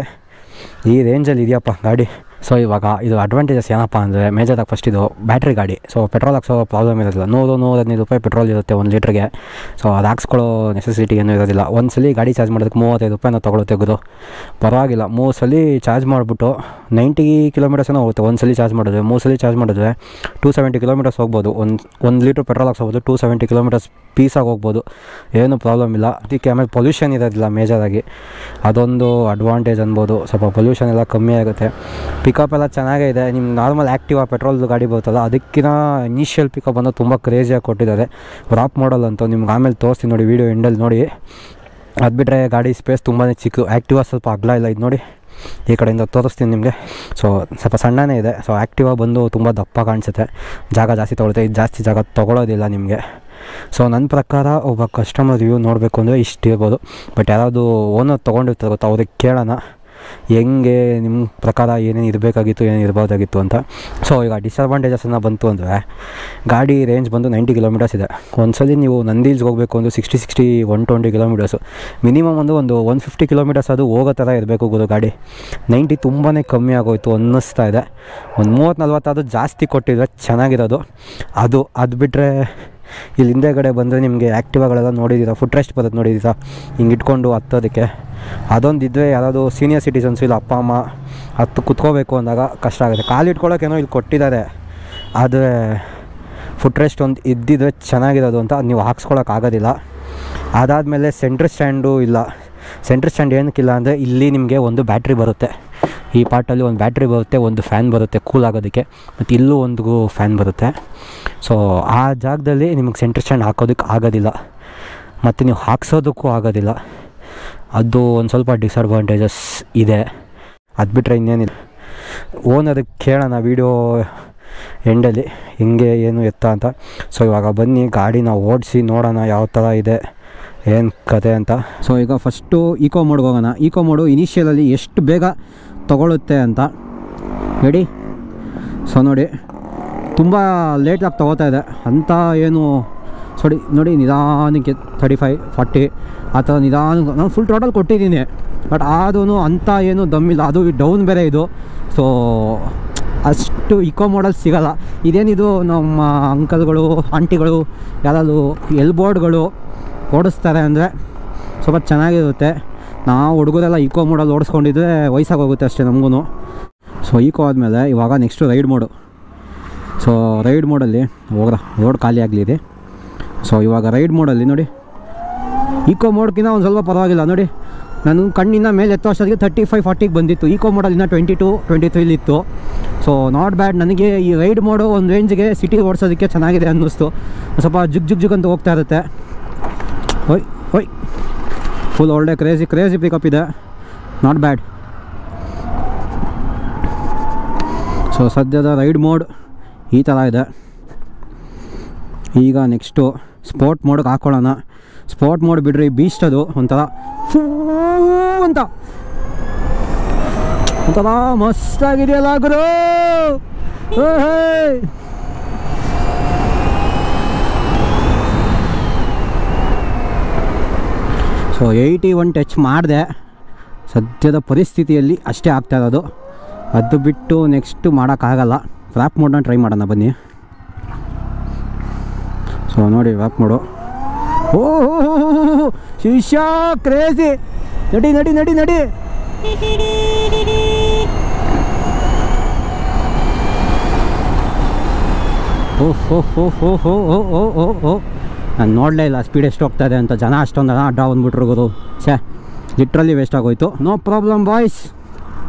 ಈ ರೇಂಜಲ್ಲಿ ಇದೆಯಪ್ಪ ಗಾಡಿ. ಸೊ ಇವಾಗ ಇದು ಅಡ್ವಾಂಟೇಜಸ್ ಏನಪ್ಪ ಅಂದರೆ ಮೇಜರಾಗಿ ಫಸ್ಟ್ ಇದು ಬ್ಯಾಟ್ರಿ ಗಾಡಿ. ಸೊ ಪೆಟ್ರೋಲ್ ಹಾಕ್ಸೋ ಪ್ರಾಬ್ಲಮ್ ಇರೋದಿಲ್ಲ. ನೂರು ನೂರು ಹದಿನೈದು ರೂಪಾಯಿ ಪೆಟ್ರೋಲ್ ಇರುತ್ತೆ ಒಂದು ಲೀಟ್ರಿಗೆ ಸೊ ಅದು ಹಾಕ್ಸ್ಕೊಳ್ಳೋ ನೆಸೆಸಿಟಿ ಏನೂ ಇರೋದಿಲ್ಲ. ಒಂದು ಸಲ ಗಾಡಿ ಚಾರ್ಜ್ ಮಾಡೋದಕ್ಕೆ ಮೂವತ್ತೈದು ರೂಪಾಯಿನ ತೊಗೊಳ್ಳೋ ತೆಗೆದು ಪರವಾಗಿಲ್ಲ. ಮೂರು ಸಲ ಚಾರ್ಜ್ ಮಾಡಿಬಿಟ್ಟು ನೈಂಟಿ ಕಿಲೋಮೀಟರ್ಸೇನೋ ಹೋಗುತ್ತೆ. ಒಂದು ಸಲ ಚಾರ್ಜ್ ಮಾಡಿದ್ರೆ, ಮೂರು ಸಲ ಚಾರ್ಜ್ ಮಾಡಿದ್ರೆ ಟೂ ಸೆವೆಂಟಿ ಕಿಲೋಮೀಟರ್ಸ್ ಹೋಗ್ಬೋದು. ಒಂದು ಒಂದು ಲೀಟ್ರ್ ಪೆಟ್ರೋಲ್ ಹಾಕ್ಸ್ಬೋದು ಟೂ ಸೆವೆಂಟಿ ಕಿಲೋಮೀಟರ್ಸ್ ಪೀಸಾಗಿ ಹೋಗ್ಬೋದು. ಏನು ಪ್ರಾಬ್ಲಮ್ ಇಲ್ಲ. ಅದಕ್ಕೆ ಆಮೇಲೆ ಪೊಲ್ಯೂಷನ್ ಇರೋದಿಲ್ಲ ಮೇಜರಾಗಿ ಅದೊಂದು ಅಡ್ವಾಂಟೇಜ್ ಅನ್ಬೋದು. ಸ್ವಲ್ಪ ಪೊಲ್ಯೂಷನ್ ಎಲ್ಲ ಕಮ್ಮಿ ಆಗುತ್ತೆ. ಪಿಕಪ್ ಎಲ್ಲ ಚೆನ್ನಾಗೇ ಇದೆ ನಿಮ್ಮ ನಾರ್ಮಲ್ ಆ್ಯಕ್ಟಿವ್ ಪೆಟ್ರೋಲ್ ಗಾಡಿ ಬರುತ್ತಲ್ಲ ಅದಕ್ಕಿಂತ ಇನಿಷಿಯಲ್ ಪಿಕಪ್ ಅನ್ನೋ ತುಂಬ ಕ್ರೇಜಿಯಾಗಿ ಕೊಟ್ಟಿದ್ದಾರೆ. ರಾಪ್ ಮಾಡಲ್ ಅಂತ ನಿಮ್ಗೆ ಆಮೇಲೆ ತೋರಿಸ್ತೀನಿ ನೋಡಿ ವೀಡಿಯೋ ಎಂಡಲ್ಲಿ ನೋಡಿ. ಅದು ಬಿಟ್ಟರೆ ಗಾಡಿ ಸ್ಪೇಸ್ ತುಂಬಾ ಚಿಕ್ಕ. ಆ್ಯಕ್ಟಿವಾ ಸ್ವಲ್ಪ ಅಗಲ ಇಲ್ಲ ಇದು ನೋಡಿ. ಈ ಕಡೆಯಿಂದ ತೋರಿಸ್ತೀನಿ ನಿಮಗೆ. ಸೊ ಸ್ವಲ್ಪ ಸಣ್ಣನೇ ಇದೆ. ಸೊ ಆ್ಯಕ್ಟಿವಾ ಬಂದು ತುಂಬ ದಪ್ಪ ಕಾಣಿಸುತ್ತೆ. ಜಾಗ ಜಾಸ್ತಿ ತೊಗೊಳುತ್ತೆ ಇದು ಜಾಸ್ತಿ ಜಾಗ ತೊಗೊಳೋದಿಲ್ಲ ನಿಮಗೆ. ಸೊ ನನ್ನ ಪ್ರಕಾರ ಒಬ್ಬ ಕಸ್ಟಮರ್ ರಿವ್ಯೂ ನೋಡಬೇಕು ಅಂದರೆ ಇಷ್ಟು ಇರ್ಬೋದು. ಬಟ್ ಯಾರಾದರೂ ಓನರ್ ತೊಗೊಂಡಿರ್ತಾರೆ ಗೊತ್ತಾ, ಅವ್ರಿಗೆ ಕೇಳೋಣ. ಹೆಂಗೆ ನಿಮ್ಮ ಪ್ರಕಾರ ಏನೇನು ಇರಬೇಕಾಗಿತ್ತು, ಏನೇನು ಇರ್ಬೋದಾಗಿತ್ತು ಅಂತ. ಸೊ ಈಗ ಡಿಸಡ್ವಾಂಟೇಜಸ್ಸನ್ನು ಬಂತು ಅಂದರೆ, ಗಾಡಿ ರೇಂಜ್ ಬಂದು ನೈಂಟಿ ಕಿಲೋಮೀಟರ್ಸ್ ಇದೆ. ಒಂದ್ಸಲಿ ನೀವು ನಂದಿಲ್ಸ್ ಹೋಗಬೇಕು ಅಂದರೆ sixty sixty one twenty kilometres minimum ಒಂದು ಒಂದು ಒನ್ ಫಿಫ್ಟಿ ಕಿಲೋಮೀಟರ್ಸ್ ಅದು ಹೋಗೋ ಥರ ಇರಬೇಕು ಗುರು ಗಾಡಿ. ನೈಂಟಿ ತುಂಬಾ ಕಮ್ಮಿ ಆಗೋಯ್ತು ಅನ್ನಿಸ್ತಾ ಇದೆ. ಒಂದು ಮೂವತ್ತು ನಲ್ವತ್ತಾದರೂ ಜಾಸ್ತಿ ಕೊಟ್ಟಿದ್ರೆ ಚೆನ್ನಾಗಿರೋದು. ಅದು ಅದು ಬಿಟ್ಟರೆ ಇಲ್ಲಿ ಹಿಂದೆಗಡೆ ಬಂದರೆ ನಿಮಗೆ ಆ್ಯಕ್ಟಿವಾಗಳೆಲ್ಲ ನೋಡಿದ್ದೀರಾ ಫುಟ್ ರೆಸ್ಟ್ ಬರೋದು ನೋಡಿದ್ದೀರಾ ಹಿಂಗೆ ಇಟ್ಕೊಂಡು ಹತ್ತೋದಕ್ಕೆ. ಅದೊಂದು ಇದ್ದರೆ ಯಾರಾದರೂ ಸೀನಿಯರ್ ಸಿಟಿಸನ್ಸು ಇಲ್ಲ ಅಪ್ಪ, ಅಮ್ಮ, ಹತ್ತು ಕುತ್ಕೋಬೇಕು ಅಂದಾಗ ಕಷ್ಟ ಆಗುತ್ತೆ. ಕಾಲು ಇಟ್ಕೊಳ್ಳೋಕೇನೋ ಇಲ್ಲಿ ಕೊಟ್ಟಿದ್ದಾರೆ. ಆದರೆ ಫುಟ್ ರೆಸ್ಟ್ ಒಂದು ಇದ್ದಿದ್ರೆ ಚೆನ್ನಾಗಿರೋದು ಅಂತ ನೀವು ಹಾಕ್ಸ್ಕೊಳಕ್ಕಾಗೋದಿಲ್ಲ ಅದಾದಮೇಲೆ ಸೆಂಟ್ರ್ ಸ್ಟ್ಯಾಂಡು ಇಲ್ಲ. ಸೆಂಟ್ರ್ ಸ್ಟ್ಯಾಂಡ್ ಏನಕ್ಕಿಲ್ಲ ಅಂದರೆ ಇಲ್ಲಿ ನಿಮಗೆ ಒಂದು ಬ್ಯಾಟ್ರಿ ಬರುತ್ತೆ. ಈ ಪಾರ್ಟಲ್ಲಿ ಒಂದು ಬ್ಯಾಟ್ರಿ ಬರುತ್ತೆ, ಒಂದು ಫ್ಯಾನ್ ಬರುತ್ತೆ ಕೂಲ್ ಆಗೋದಕ್ಕೆ. ಮತ್ತು ಇಲ್ಲೂ ಒಂದು ಫ್ಯಾನ್ ಬರುತ್ತೆ. ಸೊ ಆ ಜಾಗದಲ್ಲಿ ನಿಮಗೆ ಸೆಂಟ್ರ್ ಸ್ಟ್ಯಾಂಡ್ ಹಾಕೋದಕ್ಕೆ ಆಗೋದಿಲ್ಲ. ಮತ್ತು ನೀವು ಹಾಕ್ಸೋದಕ್ಕೂ ಆಗೋದಿಲ್ಲ. ಅದು ಒಂದು ಸ್ವಲ್ಪ ಡಿಸ್ಅಡ್ವಾಂಟೇಜಸ್ ಇದೆ. ಅದು ಬಿಟ್ಟರೆ ಇನ್ನೇನಿಲ್ಲ. ಓನರಿಗೆ ಕೇಳೋಣ ವೀಡಿಯೋ ಎಂಡಲ್ಲಿ ಹಿಂಗೆ ಏನು ಎತ್ತ ಅಂತ. ಸೊ ಇವಾಗ ಬನ್ನಿ, ಗಾಡಿನ ಓಡಿಸಿ ನೋಡೋಣ ಯಾವ ಥರ ಇದೆ, ಏನು ಕತೆ ಅಂತ. ಸೊ ಈಗ ಫಸ್ಟು ಈಕೋ ಮೋಡ್ಗೆ ಹೋಗೋಣ. ಈಕೋ ಮೋಡು ಇನಿಷಿಯಲಲ್ಲಿ ಎಷ್ಟು ಬೇಗ ತಗೊಳುತ್ತೆ ಅಂತ. ರೆಡಿ ಸೊ ನೋಡಿ. ತುಂಬ ಲೇಟಾಗಿ ತೊಗೋತಾ ಇದೆ. ಅಂಥ ಏನು ಸೊಡಿ ನೋಡಿ, ನಿಧಾನಕ್ಕೆ ತರ್ಟಿ ಫೈವ್ ಫಾರ್ಟಿ ಆ ಥರ ನಿಧಾನ ನಾನು ಫುಲ್ ಟೋಟಲ್ ಕೊಟ್ಟಿದ್ದೀನಿ. ಬಟ್ ಆದ್ರೂ ಅಂಥ ಏನು ದಮ್ಮಿಲ್ಲ ಅದು ಡೌನ್ ಬೇರೆ ಇದು. ಸೊ ಅಷ್ಟು ಇಕೋ ಮಾಡಲ್ ಸಿಗಲ್ಲ. ಇದೇನಿದು ನಮ್ಮ ಅಂಕಲ್ಗಳು ಆಂಟಿಗಳು ಯಾರಾದ್ರು ಎಲ್ಬೋರ್ಡ್ಗಳು ಓಡಿಸ್ತಾರೆ ಅಂದರೆ ಸ್ವಲ್ಪ ಚೆನ್ನಾಗಿರುತ್ತೆ. ನಾವು ಹುಡುಗರೆಲ್ಲ ಇಕೋ ಮೋಡಲ್ಲಿ ಓಡಿಸ್ಕೊಂಡಿದ್ರೆ ವಯಸ್ಸಾಗಿ ಹೋಗುತ್ತೆ ಅಷ್ಟೇ ನಮಗೂ ಸೊ ಈಕೋ ಆದಮೇಲೆ ಇವಾಗ next ride mode so ride ಮೋಡಲ್ಲಿ ಹೋಗ್ರ ರೋಡ್ ಖಾಲಿ ಆಗಲಿದೆ ಸೊ ಇವಾಗ ರೈಡ್ ಮೋಡಲ್ಲಿ ನೋಡಿ. ಈಕೋ ಮೋಡ್ಕಿಂತ ಒಂದು ಸ್ವಲ್ಪ ಪರವಾಗಿಲ್ಲ, ನೋಡಿ. ನಾನು ಕಣ್ಣಿನ ಮೇಲೆ ಎತ್ತೋ ಅಷ್ಟೊತ್ತಿಗೆ ತರ್ಟಿ ಫೈವ್ ಫಾರ್ಟಿಗೆ ಬಂದಿತ್ತು ಈಕೋ ಮೋಡಲ್ಲಿನ ಟ್ವೆಂಟಿ ಟು ಟ್ವೆಂಟಿ ತ್ರೀಲಿತ್ತು ಸೊ ನಾಟ್ ಬ್ಯಾಡ್ ನನಗೆ ಈ ರೈಡ್ ಮೋಡು ಒಂದು ರೇಂಜ್ಗೆ ಸಿಟಿ ಓಡಿಸೋದಕ್ಕೆ ಚೆನ್ನಾಗಿದೆ ಅನ್ನಿಸ್ತು. ಸ್ವಲ್ಪ ಜುಗ್ ಜುಗ್ ಜುಗ್ ಅಂತ ಹೋಗ್ತಾ ಇರುತ್ತೆ. ಓಯ್ ಓಯ್. ಫುಲ್ ಒಳ್ಳೆ ಕ್ರೇಜಿ ಕ್ರೇಜಿ ಪಿಕಪ್ ಇದೆ. ನಾಟ್ ಬ್ಯಾಡ್ ಸೊ ಸದ್ಯದ ರೈಡ್ ಮೋಡ್ ಈ ಥರ ಇದೆ. ಈಗ ನೆಕ್ಸ್ಟು ಸ್ಪೋರ್ಟ್ ಮೋಡಕ್ಕೆ ಹಾಕೊಳ್ಳೋಣ. ಸ್ಪೋರ್ಟ್ ಮೋಡ್ ಬಿಡ್ರಿ ಬೀಸ್ಟ್ ಅದು, ಒಂಥರ ಫೂ ಅಂತ. ಒಂಥರ ಮಸ್ತಾಗಿದೆಯಲ್ಲ ಗುರು? ಸೊ ಏಯ್ಟಿ ಒನ್ ಟಚ್ ಮಾಡಿದೆ. ಸದ್ಯದ ಪರಿಸ್ಥಿತಿಯಲ್ಲಿ ಅಷ್ಟೇ ಆಗ್ತಾ ಇರೋದು. ಅದು ಬಿಟ್ಟು ನೆಕ್ಸ್ಟು ಮಾಡೋಕ್ಕಾಗಲ್ಲ. ಫ್ಲಾಪ್ ಮೋಡನ್ನ ಟ್ರೈ ಮಾಡೋಣ ಬನ್ನಿ. ಸೊ ನೋಡಿ ವ್ಯಾಪ್ ಮಾಡು. ಓ ಶಿಷ್ಯ ಕ್ರೇಜಿ ನಡಿ ನಡಿ ನಡಿ ನಡಿ. ಓ ಹೋ ಹೋ ಹೋ ಹೋ ಓ ಓ ಓ ಓ ನಾನು ನೋಡಲೇ ಇಲ್ಲ ಸ್ಪೀಡ್ ಎಷ್ಟು ಹೋಗ್ತಾ ಇದೆ ಅಂತ ಜನ ಅಷ್ಟೊಂದು ಜನ ಅಡ್ಡ ಬಂದ್ಬಿಟ್ರು ಗುರು ಛೇ ಲಿಟ್ರಲಿ ವೇಸ್ಟ್ ಆಗೋಯ್ತು. No problem boys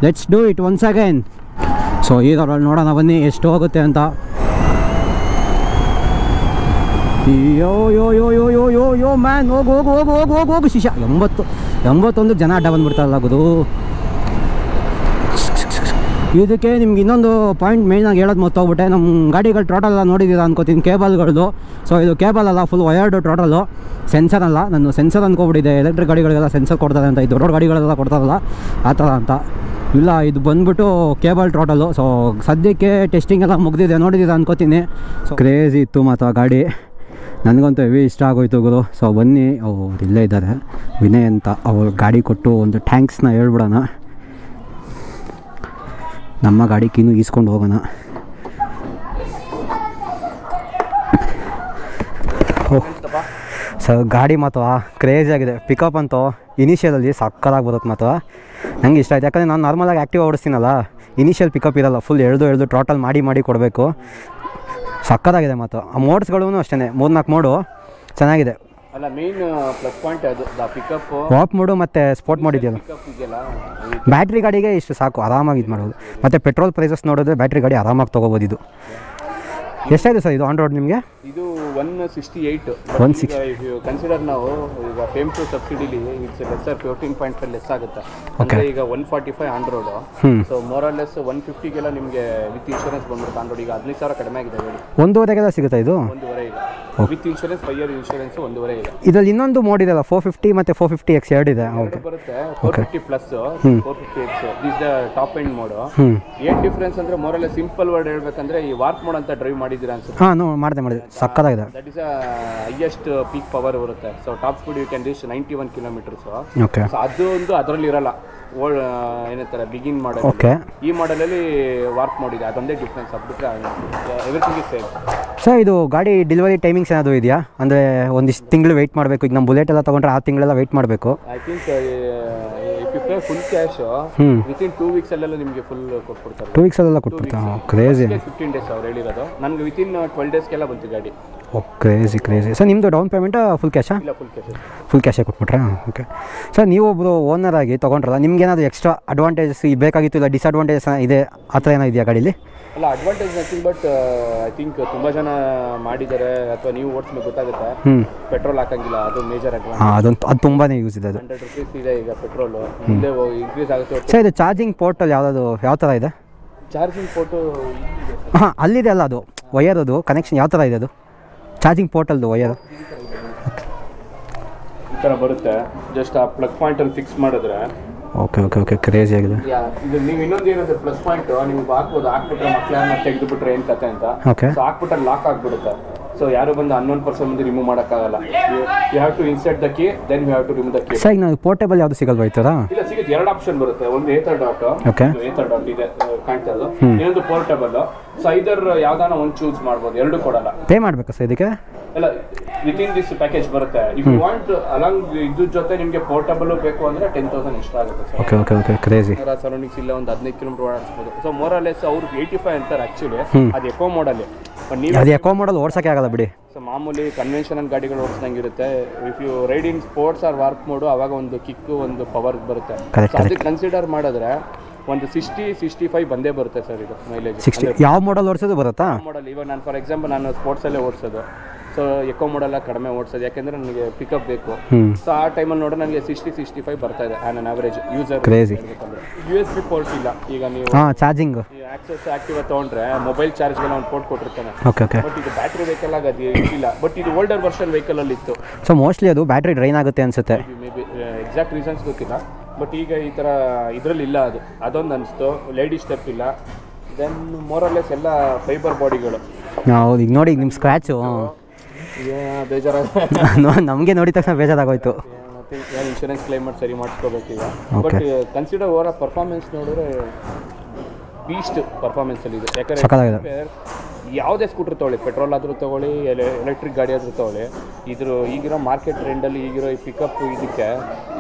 let's do it once again so ಈಗ ನೋಡೋಣ ಬನ್ನಿ, ಎಷ್ಟು ಹೋಗುತ್ತೆ ಅಂತ. ಯೋ ಯೋ ಯೋ ಯೋ ಯೋ ಯೋ ಯೋ ಮ್ಯಾನ್ ಹೋಗು ಹೋಗು ಹೋಗು ಹೋಗು ಹೋಗು ಹೋಗು ಶಿಷ್ಯ ಎಂಬತ್ತು ಎಂಬತ್ತೊಂದು ಜನ ಅಡ್ಡ ಬಂದ್ಬಿಡ್ತಾರಲ್ಲ ಗುರು ಇದಕ್ಕೆ ನಿಮ್ಗೆ ಇನ್ನೊಂದು ಪಾಯಿಂಟ್ ಮೇಯ್ನಾಗಿ ಹೇಳೋದು ಮತ್ತೋಗ್ಬಿಟ್ಟೆ ನಮ್ಮ ಗಾಡಿಗಳು ಟೋಟಲ್ಲ ನೋಡಿದ್ದೀರಾ ಅನ್ಕೋತೀನಿ ಕೇಬಲ್ಗಳದ್ದು ಸೊ ಇದು ಕೇಬಲ್ ಅಲ್ಲ ಫುಲ್ ವಯರ್ಡು ಟೋಟಲು ಸೆನ್ಸರ್ ಅಲ್ಲ ನಾನು ಸೆನ್ಸರ್ ಅಂದ್ಕೊಬಿಟ್ಟಿದೆ ಎಲೆಕ್ಟ್ರಿಕ್ ಗಾಡಿಗಳಿಗೆಲ್ಲ ಸೆನ್ಸರ್ ಕೊಡ್ತಾರೆ ಅಂತ ಇದು ದೊಡ್ಡ ಗಾಡಿಗಳೆಲ್ಲ ಕೊಡ್ತಾರಲ್ಲ ಆ ಥರ ಅಂತ ಇಲ್ಲ ಇದು ಬಂದ್ಬಿಟ್ಟು ಕೇಬಲ್ ಟೋಟಲು ಸೊ ಸದ್ಯಕ್ಕೆ ಟೆಸ್ಟಿಂಗ್ ಎಲ್ಲ ಮುಗ್ದಿದೆ ನೋಡಿದ್ದೀರಾ ಅನ್ಕೋತೀನಿ ಸೊ ಕ್ರೇಜಿ ಇತ್ತು ಮತ್ತು ಗಾಡಿ ನನಗಂತೂ ಹೆವಿ ಇಷ್ಟ ಆಗೋಯ್ತು ಗುರು. ಸೊ ಬನ್ನಿ. ಅವ್ರು ಇಲ್ಲೇ ಇದ್ದಾರೆ. ವಿನಯ್ ಅಂತ ಅವ್ರು ಗಾಡಿ ಕೊಟ್ಟು ಒಂದು ಟ್ಯಾಂಕ್ಸ್ನ ಹೇಳ್ಬಿಡೋಣ. ನಮ್ಮ ಗಾಡಿ ಕೀನು ಈಸ್ಕೊಂಡು ಹೋಗೋಣ. ಸೊ ಗಾಡಿ ಮಾತ್ರ ಕ್ರೇಜಿ ಆಗಿದೆ. ಪಿಕಪ್ ಅಂತೂ ಇನಿಷಿಯಲಲ್ಲಿ ಸಕ್ಕತ್ತಾಗಿ ಬರುತ್ತೆ ಮಾತ್ರ. ನಂಗೆ ಇಷ್ಟ ಆಯ್ತು. ಯಾಕಂದರೆ ನಾನು ನಾರ್ಮಲಾಗಿ ಆ್ಯಕ್ಟಿವ್ ಓಡಿಸ್ತೀನಲ್ಲ ಇನಿಷಿಯಲ್ ಪಿಕಪ್ ಇರಲ್ಲ. ಫುಲ್ ಎಳ್ದು ಎಳ್ದು ಟೋಟಲ್ ಮಾಡಿ ಮಾಡಿ ಕೊಡಬೇಕು. ಸಕ್ಕದಾಗಿದೆ ಮತ್ತು ಆ ಮೋಡ್ಸ್ಗಳೂ ಅಷ್ಟೇ ಮೂರ್ನಾಲ್ಕು ಮೋಡು ಚೆನ್ನಾಗಿದೆ. ಅಲ್ಲ ಮೇನ್ ಪ್ಲಸ್ ಪಾಯಿಂಟ್ ಅದು ಪಿಕಪ್ ವಾಪ್ ಮೋಡು ಮತ್ತು ಸ್ಪೋರ್ಟ್ ಮೋಡ್ ಇದೆಯಲ್ಲ? ಬ್ಯಾಟ್ರಿ ಗಾಡಿಗೆ ಇಷ್ಟು ಸಾಕು. ಆರಾಮಾಗಿ ಇದು ಮಾಡೋದು ಮತ್ತು ಪೆಟ್ರೋಲ್ ಪ್ರೈಸಸ್ ನೋಡಿದ್ರೆ ಬ್ಯಾಟ್ರಿ ಗಾಡಿ ಆರಾಮಾಗಿ ತೊಗೋಬೋದು ಇದು. ಎಷ್ಟಾಯಿತು ಸರ್ ಇದು ಆನ್ ರೋಡ್ ನಿಮಗೆ? ಇದು ಒನ್ ಸಿಕ್ಸ್ಟಿ ಏಯ್ಟ್ 160. ಕನ್ಸಿಡರ್ ನಾವು ಈಗ FAME two ಸಬ್ಸಿಡಿಲಿ it's less fourteen point five less ಆಗುತ್ತೆ? ಅಂದರೆ ಈಗ one forty five on road hmm. So more or less one ಫಿಫ್ಟಿಗೆಲ್ಲ ನಿಮಗೆ ವಿತ್ ಇನ್ಶೂರೆನ್ಸ್ ಬಂದ್ಬಿಡುತ್ತೆ ಆನ್ ರೋಡ್ ಈಗ ಹದಿನೈದು ಸಾವಿರ ಕಡಿಮೆ ಆಗಿದೆ ಗಾಡಿ ಒಂದೂವರೆಗೆಲ್ಲ ಸಿಗುತ್ತಾ ಇದು? ಒಂದೂವರೆ ಇದೆ with insurance five year insurance ಒಂದೂವರೆ ಇದೆ ಇದರಲ್ಲಿ ಇನ್ನೊಂದು ಮೋಡ್ ಇದೆಲ್ಲ ಫೋರ್ ಫಿಫ್ಟಿ ಮತ್ತು ಫೋರ್ ಫಿಫ್ಟಿ ಎಕ್ಸ್ ಎರಡು ಇದೆ. ಓಕೆ ಬರುತ್ತೆ. Four fifty plus four fifty X this the top end mode ಏನ್ ಡಿಫ್ರೆನ್ಸ್ ಅಂದ್ರೆ ಮೋರಲ್ ಸಿಂಪಲ್ ವರ್ಡ್ ಹೇಳ್ಬೇಕಂದ್ರೆ ಈ ವಾರ್ಕ್ ಮೋಡ್ ಅಂತ ಡ್ರೈವ್ ಮಾಡಿದ್ದೀರಾ ಅನ್ಸುತ್ತೆ. ಹಾಂ ಮಾಡಿದೆ ಮಾಡಿದೆ. ಸಕ್ಕದಾಗಿದೆ that is highest peak power ಬರುತ್ತೆ. So top speed you can reach ninety one kilometres okay so ಅದು ಒಂದು ಅದರಲ್ಲಿ ಇರಲ್ಲ. ಓಲ್ಡ್ ಏನಂತಾರೆ ಬಿಗಿನ್ ಮಾಡಲ್ ಓಕೆ ಈ ಮಾಡಲಲ್ಲಿ ವಾರ್ಕ್ ಮಾಡಿದೆ. ಅದೊಂದೇ ಡಿಫ್ರೆನ್ಸ್ ಆಗ್ಬಿಟ್ರೆ ಎವ್ರಿಥಿಂಗ್ ಇಸ್ ಸೇಮ್ ಸರ್ ಇದು ಗಾಡಿ ಡೆಲಿವರಿ ಟೈಮಿಂಗ್ಸ್ ಏನಾದರೂ ಇದೆಯಾ? ಅಂದರೆ ಒಂದಿಷ್ಟು ತಿಂಗಳು ವೆಯ್ಟ್ ಮಾಡಬೇಕು. ಈಗ ನಮ್ಮ ಬುಲೆಟ್ ಎಲ್ಲ ತೊಗೊಂಡ್ರೆ ಆ ತಿಂಗಳೆಲ್ಲ ವೆಯ್ಟ್ ಮಾಡಬೇಕು. I think full cash within two weeks ಅಲ್ಲೆಲ್ಲ ನಿಮಗೆ ಫುಲ್ ಕೊಟ್ಬಿಡ್ತಾರೆ. ಟೂ ವೀಕ್ಸಲ್ಲೆಲ್ಲ ಕೊಟ್ಬಿಡ್ತಾರೆ ಕ್ರೇಜಿ ಫಿಫ್ಟೀನ್ ಡೇಸ್ ಅವ್ರು ಹೇಳಿರೋದು. ನನಗೆ ವಿತಿನ್ ಟ್ವೆಲ್ ಡೇಸ್ಗೆಲ್ಲ ಬಂತು ಗಾಡಿ. ಓ ಕ್ರೇಜಿ ಕ್ರೇಜಿ ಸರ್ ನಿಮ್ಮದು ಡೌನ್ ಪೇಮೆಂಟ್ ಫುಲ್ ಕ್ಯಾಶಾ ಇಲ್ಲ ಫುಲ್ ಕ್ಯಾಶ್ ಫುಲ್ ಕ್ಯಾಶೇ ಕೊಟ್ಬಿಟ್ರಾ? ಓಕೆ ಸರ್ ನೀವೊಬ್ಬರು ಓನರ್ ಆಗಿ ತೊಗೊಂಡ್ರಲ್ಲ ನಿಮ್ಗೇನಾದ್ರು ಎಕ್ಸ್ಟ್ರಾ ಅಡ್ವಾಂಟೇಜಸ್ ಬೇಕಾಗಿತ್ತು ಇಲ್ಲ ಡಿಸ್ಅಡ್ವಾಂಟೇಜಸ್ ಇದೆ ಆ ಥರ ಏನೋ ಇದೆಯಾ ಗಾಡೀಲಿ? ಅಲ್ಲ advantage nothing but I think ತುಂಬ ಜನ ಮಾಡಿದ್ದಾರೆ. ಅಥವಾ ನೀವು ಓಡಿಸ್ಬೇಕು ಗೊತ್ತಾಗುತ್ತೆ? ಪೆಟ್ರೋಲ್ ಹಾಕಂಗಿಲ್ಲ ಅದು ಮೇಜರ್ ಅಡ್ವಾಂಟೇಜ್ ಹಾಂ ಅದೊಂದು ಅದು ತುಂಬಾ ಯೂಸ್ ಇದೆ ಅದು. ಹಂಡ್ರೆಡ್ ರುಪೀಸ್ ಇದೆ ಈಗ ಪೆಟ್ರೋಲು ಮುಂದೆ ಇನ್ಕ್ರೀಸ್ ಆಗುತ್ತೆ ಸರ್ ಇದು ಚಾರ್ಜಿಂಗ್ ಪೋರ್ಟಲ್ಲಿ ಯಾವುದಾದ್ರು ಯಾವ ಥರ ಇದೆ? ಚಾರ್ಜಿಂಗ್ ಫೋಟೋ ಹಾಂ ಅಲ್ಲಿದೆ ಅಲ್ಲ ಅದು. ವಯರ್ ಅದು ಕನೆಕ್ಷನ್ ಯಾವ ಥರ ಇದೆ ಅದು? ಚಾರ್ಜಿಂಗ್ ಪೋರ್ಟಲ್ದು ವಯರ್ ಈ ಥರ ಬರುತ್ತೆ. ಜಸ್ಟ್ ಆ ಪ್ಲಗ್ ಪಾಯಿಂಟಲ್ಲಿ ಫಿಕ್ಸ್ ಮಾಡಿದ್ರೆ ಓಕೆ ಓಕೆ ಓಕೆ ಕ್ರೇಜಿ ಆಗಿದೆ. ಯಾ, ಇದು ನೀವು ಇನ್ನೊಂದು ಏನಂದ್ರೆ ಪ್ಲಸ್ ಪಾಯಿಂಟ್ ನೀವು ಹಾಕ್ಬೋದು. ಹಾಕ್ಬಿಟ್ರೆ ಮಕ್ಕಳನ್ನ ತೆಗೆದುಬಿಟ್ರೆ ಏನು ಕತೆ ಅಂತ. ಓಕೆ ಸೊ ಹಾಕ್ಬಿಟ್ರೆ ಲಾಕ್ ಆಗ್ಬಿಡುತ್ತೆ. ಸೊ ಯಾರು ಬಂದು ಹನ್ನೊಂದು ಪರ್ಸೆಂಟ್ ಬಂದು ರಿಮೂವ್ ಮಾಡೋಕ್ಕಾಗಲ್ಲ. You have to insert the key then you have to remove the key sir ಈಗ ನಾವು ಪೋರ್ಟೇಬಲ್ ಯಾವುದು ಸಿಗಲ್ವಾ ಈ ಥರ ಇಲ್ಲ ಸಿಗುತ್ತೆ. ಎರಡು ಆಪ್ಷನ್ ಬರುತ್ತೆ. ಒಂದು Ather dot okay Ather dot ಇದೆ ಕಾಣ್ತಾ ಇರೋದು ಇನ್ನೊಂದು ಪೋರ್ಟೇಬಲ್ ಸೊ ಐದರ್ ಯಾವ್ದಾನ ಒಂದು ಚೂಸ್ ಮಾಡ್ಬೋದು. ಎರಡು ಕೊಡಲ್ಲ. ಪೇ ಮಾಡಬೇಕಾ ಸರ್ ಇದಕ್ಕೆ? ಇಲ್ಲ ವಿತ್ ಇನ್ ದಿಸ್ ಪ್ಯಾಕೇಜ್ ಬರುತ್ತೆ ಇಫ್ ಯು ವಾಂಟ್ ಅಲಾಂಗ್ ಇದ್ರ ಜೊತೆ ನಿಮಗೆ ಪೋರ್ಟಬಲ್ ಬೇಕು ಅಂದ್ರೆ ಟೆನ್ ತೌಸಂಡ್ ಇಷ್ಟ ಆಗುತ್ತೆ sir okay okay okay crazy surroundings ಇಲ್ಲ ಒಂದು ಹದಿನೈದು ಕಿಲೋಮೀಟರ್ ಓಡಾಡಿಸ್ಬೋದು. ಸೊ ಮೋರಲೆಸ್ ಅವ್ರು ಏಯ್ಟಿ ಫೈವ್ ಅಂತಾರೆ ಆ್ಯಕ್ಚುಲಿ ಅದು ಎಕೋ ಮಾಡಲ್ಲಿ ಬಟ್ ನೀವು ಅದು ಎಕೋ ಮಾಡಲ್ ಓಡ್ಸೋಕ್ಕೆ ಆಗಲ್ಲ ಬಿಡಿ. ಸೊ ಮಾಮೂಲಿ ಕನ್ವೆನ್ಷನಲ್ ಗಾಡಿಗಳು ಓಡಿಸ್ದಂಗೆ ಇರುತ್ತೆ if you ride in sports or warp mode ಅವಾಗ ಒಂದು ಕಿಕ್ಕು ಒಂದು ಪವರ್ ಬರುತ್ತೆ. Correct, ಅದಕ್ಕೆ ಕನ್ಸಿಡರ್ ಮಾಡಿದ್ರೆ ಒಂದು ಸಿಕ್ಸ್ಟಿ ಸಿಕ್ಸ್ಟಿ ಫೈವ್ ಬಂದೇ ಬರುತ್ತೆ ಸರ್ ಇದು ಮೈಲೇಜ್ ಸಿಕ್ಸ್ಟಿ ಯಾವ ಮಾಡಲ್ ಓಡಿಸೋದು ಬರುತ್ತಾ? ಮಾಡಲ್ ಇವಾಗ ನಾನು ಫಾರ್ ಎಕ್ಸಾಂಪಲ್ ನಾನು ಸ್ಪೋರ್ಟ್ಸಲ್ಲೇ ಓಡಿಸೋದು. ಸೊ ಎಕೋ ಮಾಡಲ್ಲ ಕಡಿಮೆ ಓಡಿಸೋದು ಯಾಕೆಂದ್ರೆ ನನಗೆ ಪಿಕಪ್ ಬೇಕು. ಸೊ ಆ ಟೈಮಲ್ಲಿ ನೋಡಿದ್ರೆ ನನಗೆ ಸಿಕ್ಸ್ಟಿ ಸಿಕ್ಸ್ಟಿ ಫೈವ್ ಬರ್ತಾ ಇದೆ on an average user crazy U S B ports ಇಲ್ಲ. ಈಗ ನೀವು ಹಾಂ ಚಾರ್ಜಿಂಗ್ ಆಕ್ಸೆಸ್ ಆಕ್ಟಿವ್ ತೊಗೊಂಡ್ರೆ ಮೊಬೈಲ್ ಚಾರ್ಜ್ಗೆಲ್ಲ ಒಂದು ಪೋರ್ಟ್ ಕೊಟ್ಟಿರ್ತಾನೆ. ಓಕೆ ಓಕೆ ಬಟ್ ಇದು ಬ್ಯಾಟ್ರಿ ವೆಹಿಕಲ್ ಆಗಿ ಅದು ಇಲ್ಲ. ಬಟ್ ಇದು ಓಲ್ಡರ್ ವರ್ಷನ್ ವೆಹಿಕಲಲ್ಲಿ ಇತ್ತು. ಸೊ ಮೋಸ್ಟ್ಲಿ ಅದು ಬ್ಯಾಟ್ರಿ ಡ್ರೈನ್ ಆಗುತ್ತೆ ಅನ್ಸುತ್ತೆ. ಮೇ ಬಿ ಎಕ್ಸಾಕ್ಟ್ ರೀಸನ್ಸ್ ಗೊತ್ತಿಲ್ಲ. ಬಟ್ ಈಗ ಈ ಥರ ಇದರಲ್ಲಿ ಇಲ್ಲ ಅದು. ಅದೊಂದು ಅನಿಸ್ತು. ಲೇಡಿ ಸ್ಟೆಪ್ ಇಲ್ಲ. ದೆನ್ ಮೋರಲೆಸ್ ಎಲ್ಲ ಫೈಬರ್ ಬಾಡಿಗಳು ಹೌದು ಈಗ ನೋಡಿ ನಿಮ್ಮ ಸ್ಕ್ರ್ಯಾಚು <laughs> ನಮಗೆ ನೋಡಿದ ತಕ್ಷಣ ಬೇಜಾರಾಗೋಯ್ತು. ಇನ್ಶೂರೆನ್ಸ್ ಕ್ಲೈಮ್ ಮಾಡಿ ಸರಿ ಮಾಡಿಸ್ಕೋಬೇಕು ಈಗ. ಬಟ್ ಕನ್ಸಿಡರ್ ಓವರ್ ಪರ್ಫಾರ್ಮೆನ್ಸ್ ನೋಡಿದ್ರೆ ಬೀಸ್ಟ್ ಪರ್ಫಾರ್ಮೆನ್ಸಲ್ಲಿ ಇದೆ. ಸಖತ್ತಾಗಿದೆ. ಯಾಕಂದರೆ ಯಾವುದೇ ಸ್ಕೂಟ್ರ್ ತೊಗೊಳ್ಳಿ ಪೆಟ್ರೋಲ್ ಆದರೂ ತೊಗೊಳ್ಳಿ ಎಲೆಕ್ಟ್ರಿಕ್ ಗಾಡಿ ಆದರೂ ತೊಗೊಳ್ಳಿ ಇದ್ರ ಈಗಿರೋ ಮಾರ್ಕೆಟ್ ಟ್ರೆಂಡಲ್ಲಿ ಈಗಿರೋ ಈ ಪಿಕಪ್ ಇದಕ್ಕೆ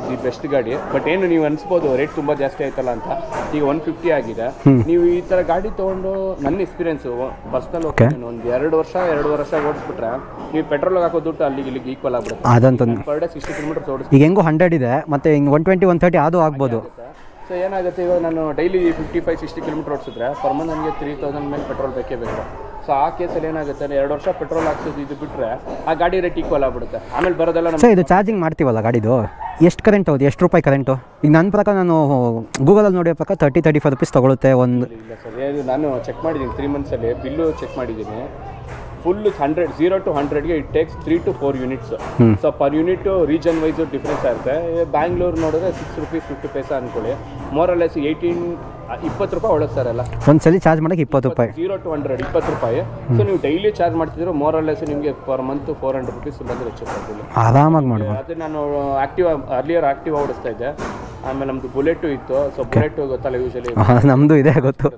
ಇದು ಬೆಸ್ಟ್ ಗಾಡಿ. ಬಟ್ ಏನು ನೀವು ಅನಿಸ್ಬೋದು ರೇಟ್ ತುಂಬ ಜಾಸ್ತಿ ಆಯ್ತಲ್ಲ ಅಂತ. ಈಗ ಒನ್ ಫಿಫ್ಟಿ ಆಗಿದೆ. ನೀವು ಈ ಥರ ಗಾಡಿ ತೊಗೊಂಡು ನನ್ನ ಎಕ್ಸ್ಪೀರಿಯೆನ್ಸು ಬಸ್ನಲ್ಲಿ ಓಕೆ ಒಂದು ಎರಡು ವರ್ಷ ಎರಡು ವರ್ಷ ಓಡಿಸ್ಬಿಟ್ರೆ ನೀವು ಪೆಟ್ರೋಲ್ ಹಾಕೋ ದುಡ್ಡು ಅಲ್ಲಿಗೆ ಇಲ್ಲಿಗೆ ಈಕ್ವಲ್ ಆಗ್ಬಿಡುತ್ತೆ. ಅದಂತ ಪರ್ ಡೇ ಸಿಕ್ಸ್ಟಿ ಕಿಲೋಮೀಟರ್ ಓಡಿಸ್ ಈಗ ಹೆಂಗೂ ಹಂಡ್ರೆಡ್ ಇದೆ ಮತ್ತೆ ಹಿಂಗೆ ಒನ್ ಟ್ವೆಂಟಿ ಒನ್ ತರ್ಟಿ ಅದು ಆಗ್ಬೋದು. ಸೊ ಏನಾಗುತ್ತೆ ಇವಾಗ ನಾನು daily fifty five sixty kilometre ಓಡಿಸಿದ್ರೆ per month ನನಗೆ ತ್ರೀ ತೌಸಂಡ್ ಮೇಲೆ ಪೆಟ್ರೋಲ್ ಬೇಕೇ ಬೇಕು. ಸೊ ಆ ಕೇಸಲ್ಲಿ ಏನಾಗುತ್ತೆ ಅಂದ್ರೆ ಎರಡು ವರ್ಷ ಪೆಟ್ರೋಲ್ ಹಾಕ್ಸೋದು ಇದು ಬಿಟ್ಟರೆ ಆ ಗಾಡಿ ರೇಟ್ ಈಕ್ವಲ್ ಆಗ್ಬಿಡುತ್ತೆ. ಆಮೇಲೆ ಬರೋದೆಲ್ಲ ಸರ್ ಇದು ಚಾರ್ಜಿಂಗ್ ಮಾಡ್ತೀವಲ್ಲ ಗಾಡಿದು? ಎಷ್ಟು ಕರೆಂಟ್ ಹೌದು? ಎಷ್ಟು ರೂಪಾಯಿ ಕರೆಂಟು ಈಗ ನನ್ನ ಪ್ರಕಾರ ನಾನು ಗೂಗಲಲ್ಲಿ ನೋಡಿರೋ ಪ್ರಕಾರ ತರ್ಟಿ ತರ್ಟಿ ಫೈವ್ ರುಪೀಸ್ ತೊಗೊಳುತ್ತೆ ಒಂದು ಇಲ್ಲ ಸರ್. ಇದು ನಾನು ಚೆಕ್ ಮಾಡಿದ್ದೀನಿ ತ್ರೀ ಮಂತ್ಸಲ್ಲಿ ಬಿಲ್ಲು ಚೆಕ್ ಮಾಡಿದ್ದೀನಿ. Full hundred zero to ಹಂಡ್ರೆಡ್ಗೆ it takes three to four units so per unit region wise difference ಆಗುತ್ತೆ. ಬ್ಯಾಂಗ್ಳೂರು ನೋಡಿದ್ರೆ ಸಿಕ್ಸ್ ರುಪೀಸ್ ಫಿಫ್ಟಿ ಪೈಸಾ ಅಂದ್ಕೊಳ್ಳಿ ಮೋರಲ್ಲೇಸ್ ಏಯ್ಟೀನ್ ಇಪ್ಪತ್ತು ರೂಪಾಯಿ ಒಳಗೆ ಸರ್ ಎಲ್ಲ. ಒಂದು ಸಲ ಚಾರ್ಜ್ ಮಾಡಕ್ಕೆ ಇಪ್ಪತ್ತು ರೂಪಾಯಿ. ಜೀರೋ ಟು ಹಂಡ್ರೆಡ್ ಇಪ್ಪತ್ತು ರೂಪಾಯಿ. ಸೊ ನೀವು ಡೈಲಿ ಚಾರ್ಜ್ ಮಾಡ್ತಿದ್ರೆ ಮೋರಲ್ಲೆಸ್ ನಿಮಗೆ per month four hundred rupees ಬಂದರೆ ಹೆಚ್ಚು ಕೊಡ್ತೀನಿ ಆರಾಮಾಗಿ ಮಾಡ್ಬೋದು. ಅದೇ ನಾನು ಆಕ್ಟಿವ್ ಅರ್ಲಿಯರ್ ಆಕ್ಟಿವ್ ಓಡಿಸ್ತಾ ಇದ್ದೆ. ಆಮೇಲೆ ನಮ್ದು ಬುಲೆಟು ಇತ್ತು. ಸೊ ಬುಲೆಟ್ ಗೊತ್ತಲ್ಲ ಯೂಶಲಿ <laughs> ನಮ್ಮದು ಇದೆ ಗೊತ್ತು.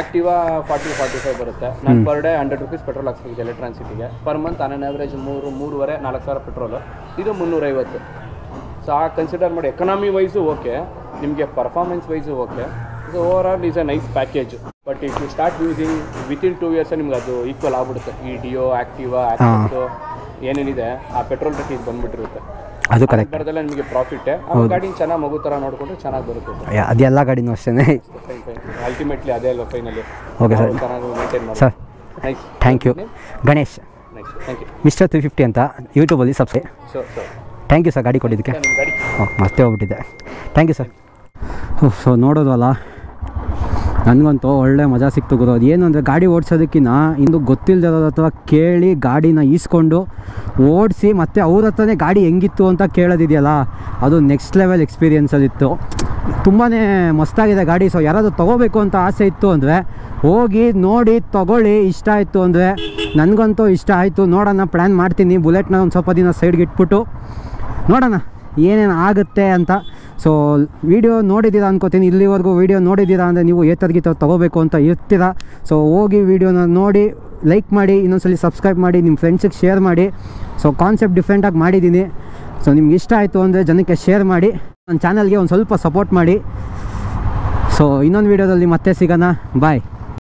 ಆಕ್ಟಿವ್ ಫಾರ್ಟಿ ಫಾರ್ಟಿ ಫೈವ್ ಬರುತ್ತೆ. ನಾನು per day hundred rupees petrol ಹಾಕ್ಸ್ಬೇಕು ಎಲೆಕ್ಟ್ರಾನ್ ಸಿಟಿಗೆ ಪರ್ ಮಂತ್ ಆನ್ ಆವ್ರೇಜ್ ಮೂರು ಮೂರುವರೆ ನಾಲ್ಕು ಸಾವಿರ ಪೆಟ್ರೋಲು ಇದು ಮುನ್ನೂರೈವತ್ತು. ಸೊ ಆ ಕನ್ಸಿಡರ್ ಮಾಡಿ ಎಕನಾಮಿ ವೈಸು ಓಕೆ ನಿಮಗೆ performance wise okay over all is a nice package but if you start using within two years ನಿಮ್ಗೆ ಅದು ಈಕ್ವಲ್ ಆಗ್ಬಿಡುತ್ತೆ. ಈ ಡಿಯೋ ಆಕ್ಟಿವಾ ಆಕ್ಟಿವ್ ಏನೇನಿದೆ ಆ ಪೆಟ್ರೋಲ್ ರೇಟ್ ಇದು ಬಂದ್ಬಿಟ್ಟಿರುತ್ತೆ. ಅದು ಕರೆಕ್ಟ್ ಬರೋದೆಲ್ಲ ನಿಮಗೆ ಪ್ರಾಫಿಟ್ ಆ ಗಾಡಿ ಚೆನ್ನಾಗಿ ಮಗು ಥರ ನೋಡಿಕೊಂಡ್ರೆ ಚೆನ್ನಾಗಿ ಬರುತ್ತೆ ಅದೆಲ್ಲ ಗಾಡಿನೂ ಅಷ್ಟೇ ಅಲ್ಟಿಮೇಟ್ಲಿ ಅದೇ ಅಲ್ವಾ ಫೈನಲಿ ಓಕೆ ಸರ್ ಚೆನ್ನಾಗಿ ಮೇಂಟೈನ್ ಮಾಡಿ. Sir nice thank you Ganesh thank you mister three fifty ಅಂತ ಯೂಟ್ಯೂಬಲ್ಲಿ ಸಬ್ಸ್ಕ್ರೈ sure sure thank you sir ಗಾಡಿ ಕೊಟ್ಟಿದ್ದಕ್ಕೆ. ಮತ್ತೆ ಹೋಗ್ಬಿಟ್ಟಿದೆ ಥ್ಯಾಂಕ್ ಯು ಸರ್ ಸೊ ನೋಡೋದಲ್ಲ ನನಗಂತೂ ಒಳ್ಳೆ ಮಜಾ ಸಿಕ್ತು ಗುರು. ಅದು ಏನು ಅಂದರೆ ಗಾಡಿ ಓಡಿಸೋದಕ್ಕಿಂತ ಇಂದು ಗೊತ್ತಿಲ್ಲದಿರೋರ ಅಥವಾ ಕೇಳಿ ಗಾಡಿನ ಈಸ್ಕೊಂಡು ಓಡಿಸಿ ಮತ್ತು ಅವ್ರ ಹತ್ರನೇ ಗಾಡಿ ಹೆಂಗಿತ್ತು ಅಂತ ಕೇಳೋದಿದೆಯಲ್ಲ, ಅದು ನೆಕ್ಸ್ಟ್ ಲೆವೆಲ್ ಎಕ್ಸ್ಪೀರಿಯೆನ್ಸಲ್ಲಿತ್ತು ತುಂಬಾ ಮಸ್ತಾಗಿದೆ ಗಾಡಿ. ಸೊ ಯಾರಾದರೂ ತೊಗೋಬೇಕು ಅಂತ ಆಸೆ ಇತ್ತು ಅಂದರೆ ಹೋಗಿ ನೋಡಿ, ತೊಗೊಳ್ಳಿ, ಇಷ್ಟ ಆಯಿತು ಅಂದರೆ ನನಗಂತೂ ಇಷ್ಟ ಆಯಿತು. ನೋಡೋಣ ಪ್ಲ್ಯಾನ್ ಮಾಡ್ತೀನಿ. ಬುಲೆಟ್ನ ಒಂದು ಸ್ವಲ್ಪ ದಿನ ಸೈಡ್ಗೆ ಇಟ್ಬಿಟ್ಟು ನೋಡೋಣ ಏನೇನು ಆಗುತ್ತೆ ಅಂತ. ಸೊ ವಿಡಿಯೋ ನೋಡಿದ್ದೀರಾ ಅನ್ಕೋತೀನಿ. ಇಲ್ಲಿವರೆಗೂ ವೀಡಿಯೋ ನೋಡಿದ್ದೀರಾ ಅಂದರೆ ನೀವು ಏತರ್ಗಿತ ತೊಗೋಬೇಕು ಅಂತ ಇರ್ತೀರಾ. ಸೊ ಹೋಗಿ ವೀಡಿಯೋನ ನೋಡಿ ಲೈಕ್ ಮಾಡಿ, ಇನ್ನೊಂದ್ಸಲಿ ಸಬ್ಸ್ಕ್ರೈಬ್ ಮಾಡಿ ನಿಮ್ಮ ಫ್ರೆಂಡ್ಸಿಗೆ ಶೇರ್ ಮಾಡಿ. ಸೊ ಕಾನ್ಸೆಪ್ಟ್ ಡಿಫ್ರೆಂಟಾಗಿ ಮಾಡಿದ್ದೀನಿ. ಸೊ ನಿಮ್ಗೆ ಇಷ್ಟ ಆಯಿತು ಅಂದರೆ ಜನಕ್ಕೆ ಶೇರ್ ಮಾಡಿ. ನನ್ನ ಚಾನಲ್ಗೆ ಒಂದು ಸ್ವಲ್ಪ ಸಪೋರ್ಟ್ ಮಾಡಿ. ಸೊ ಇನ್ನೊಂದು ವೀಡಿಯೋದಲ್ಲಿ ಮತ್ತೆ ಸಿಗೋಣ. ಬಾಯ್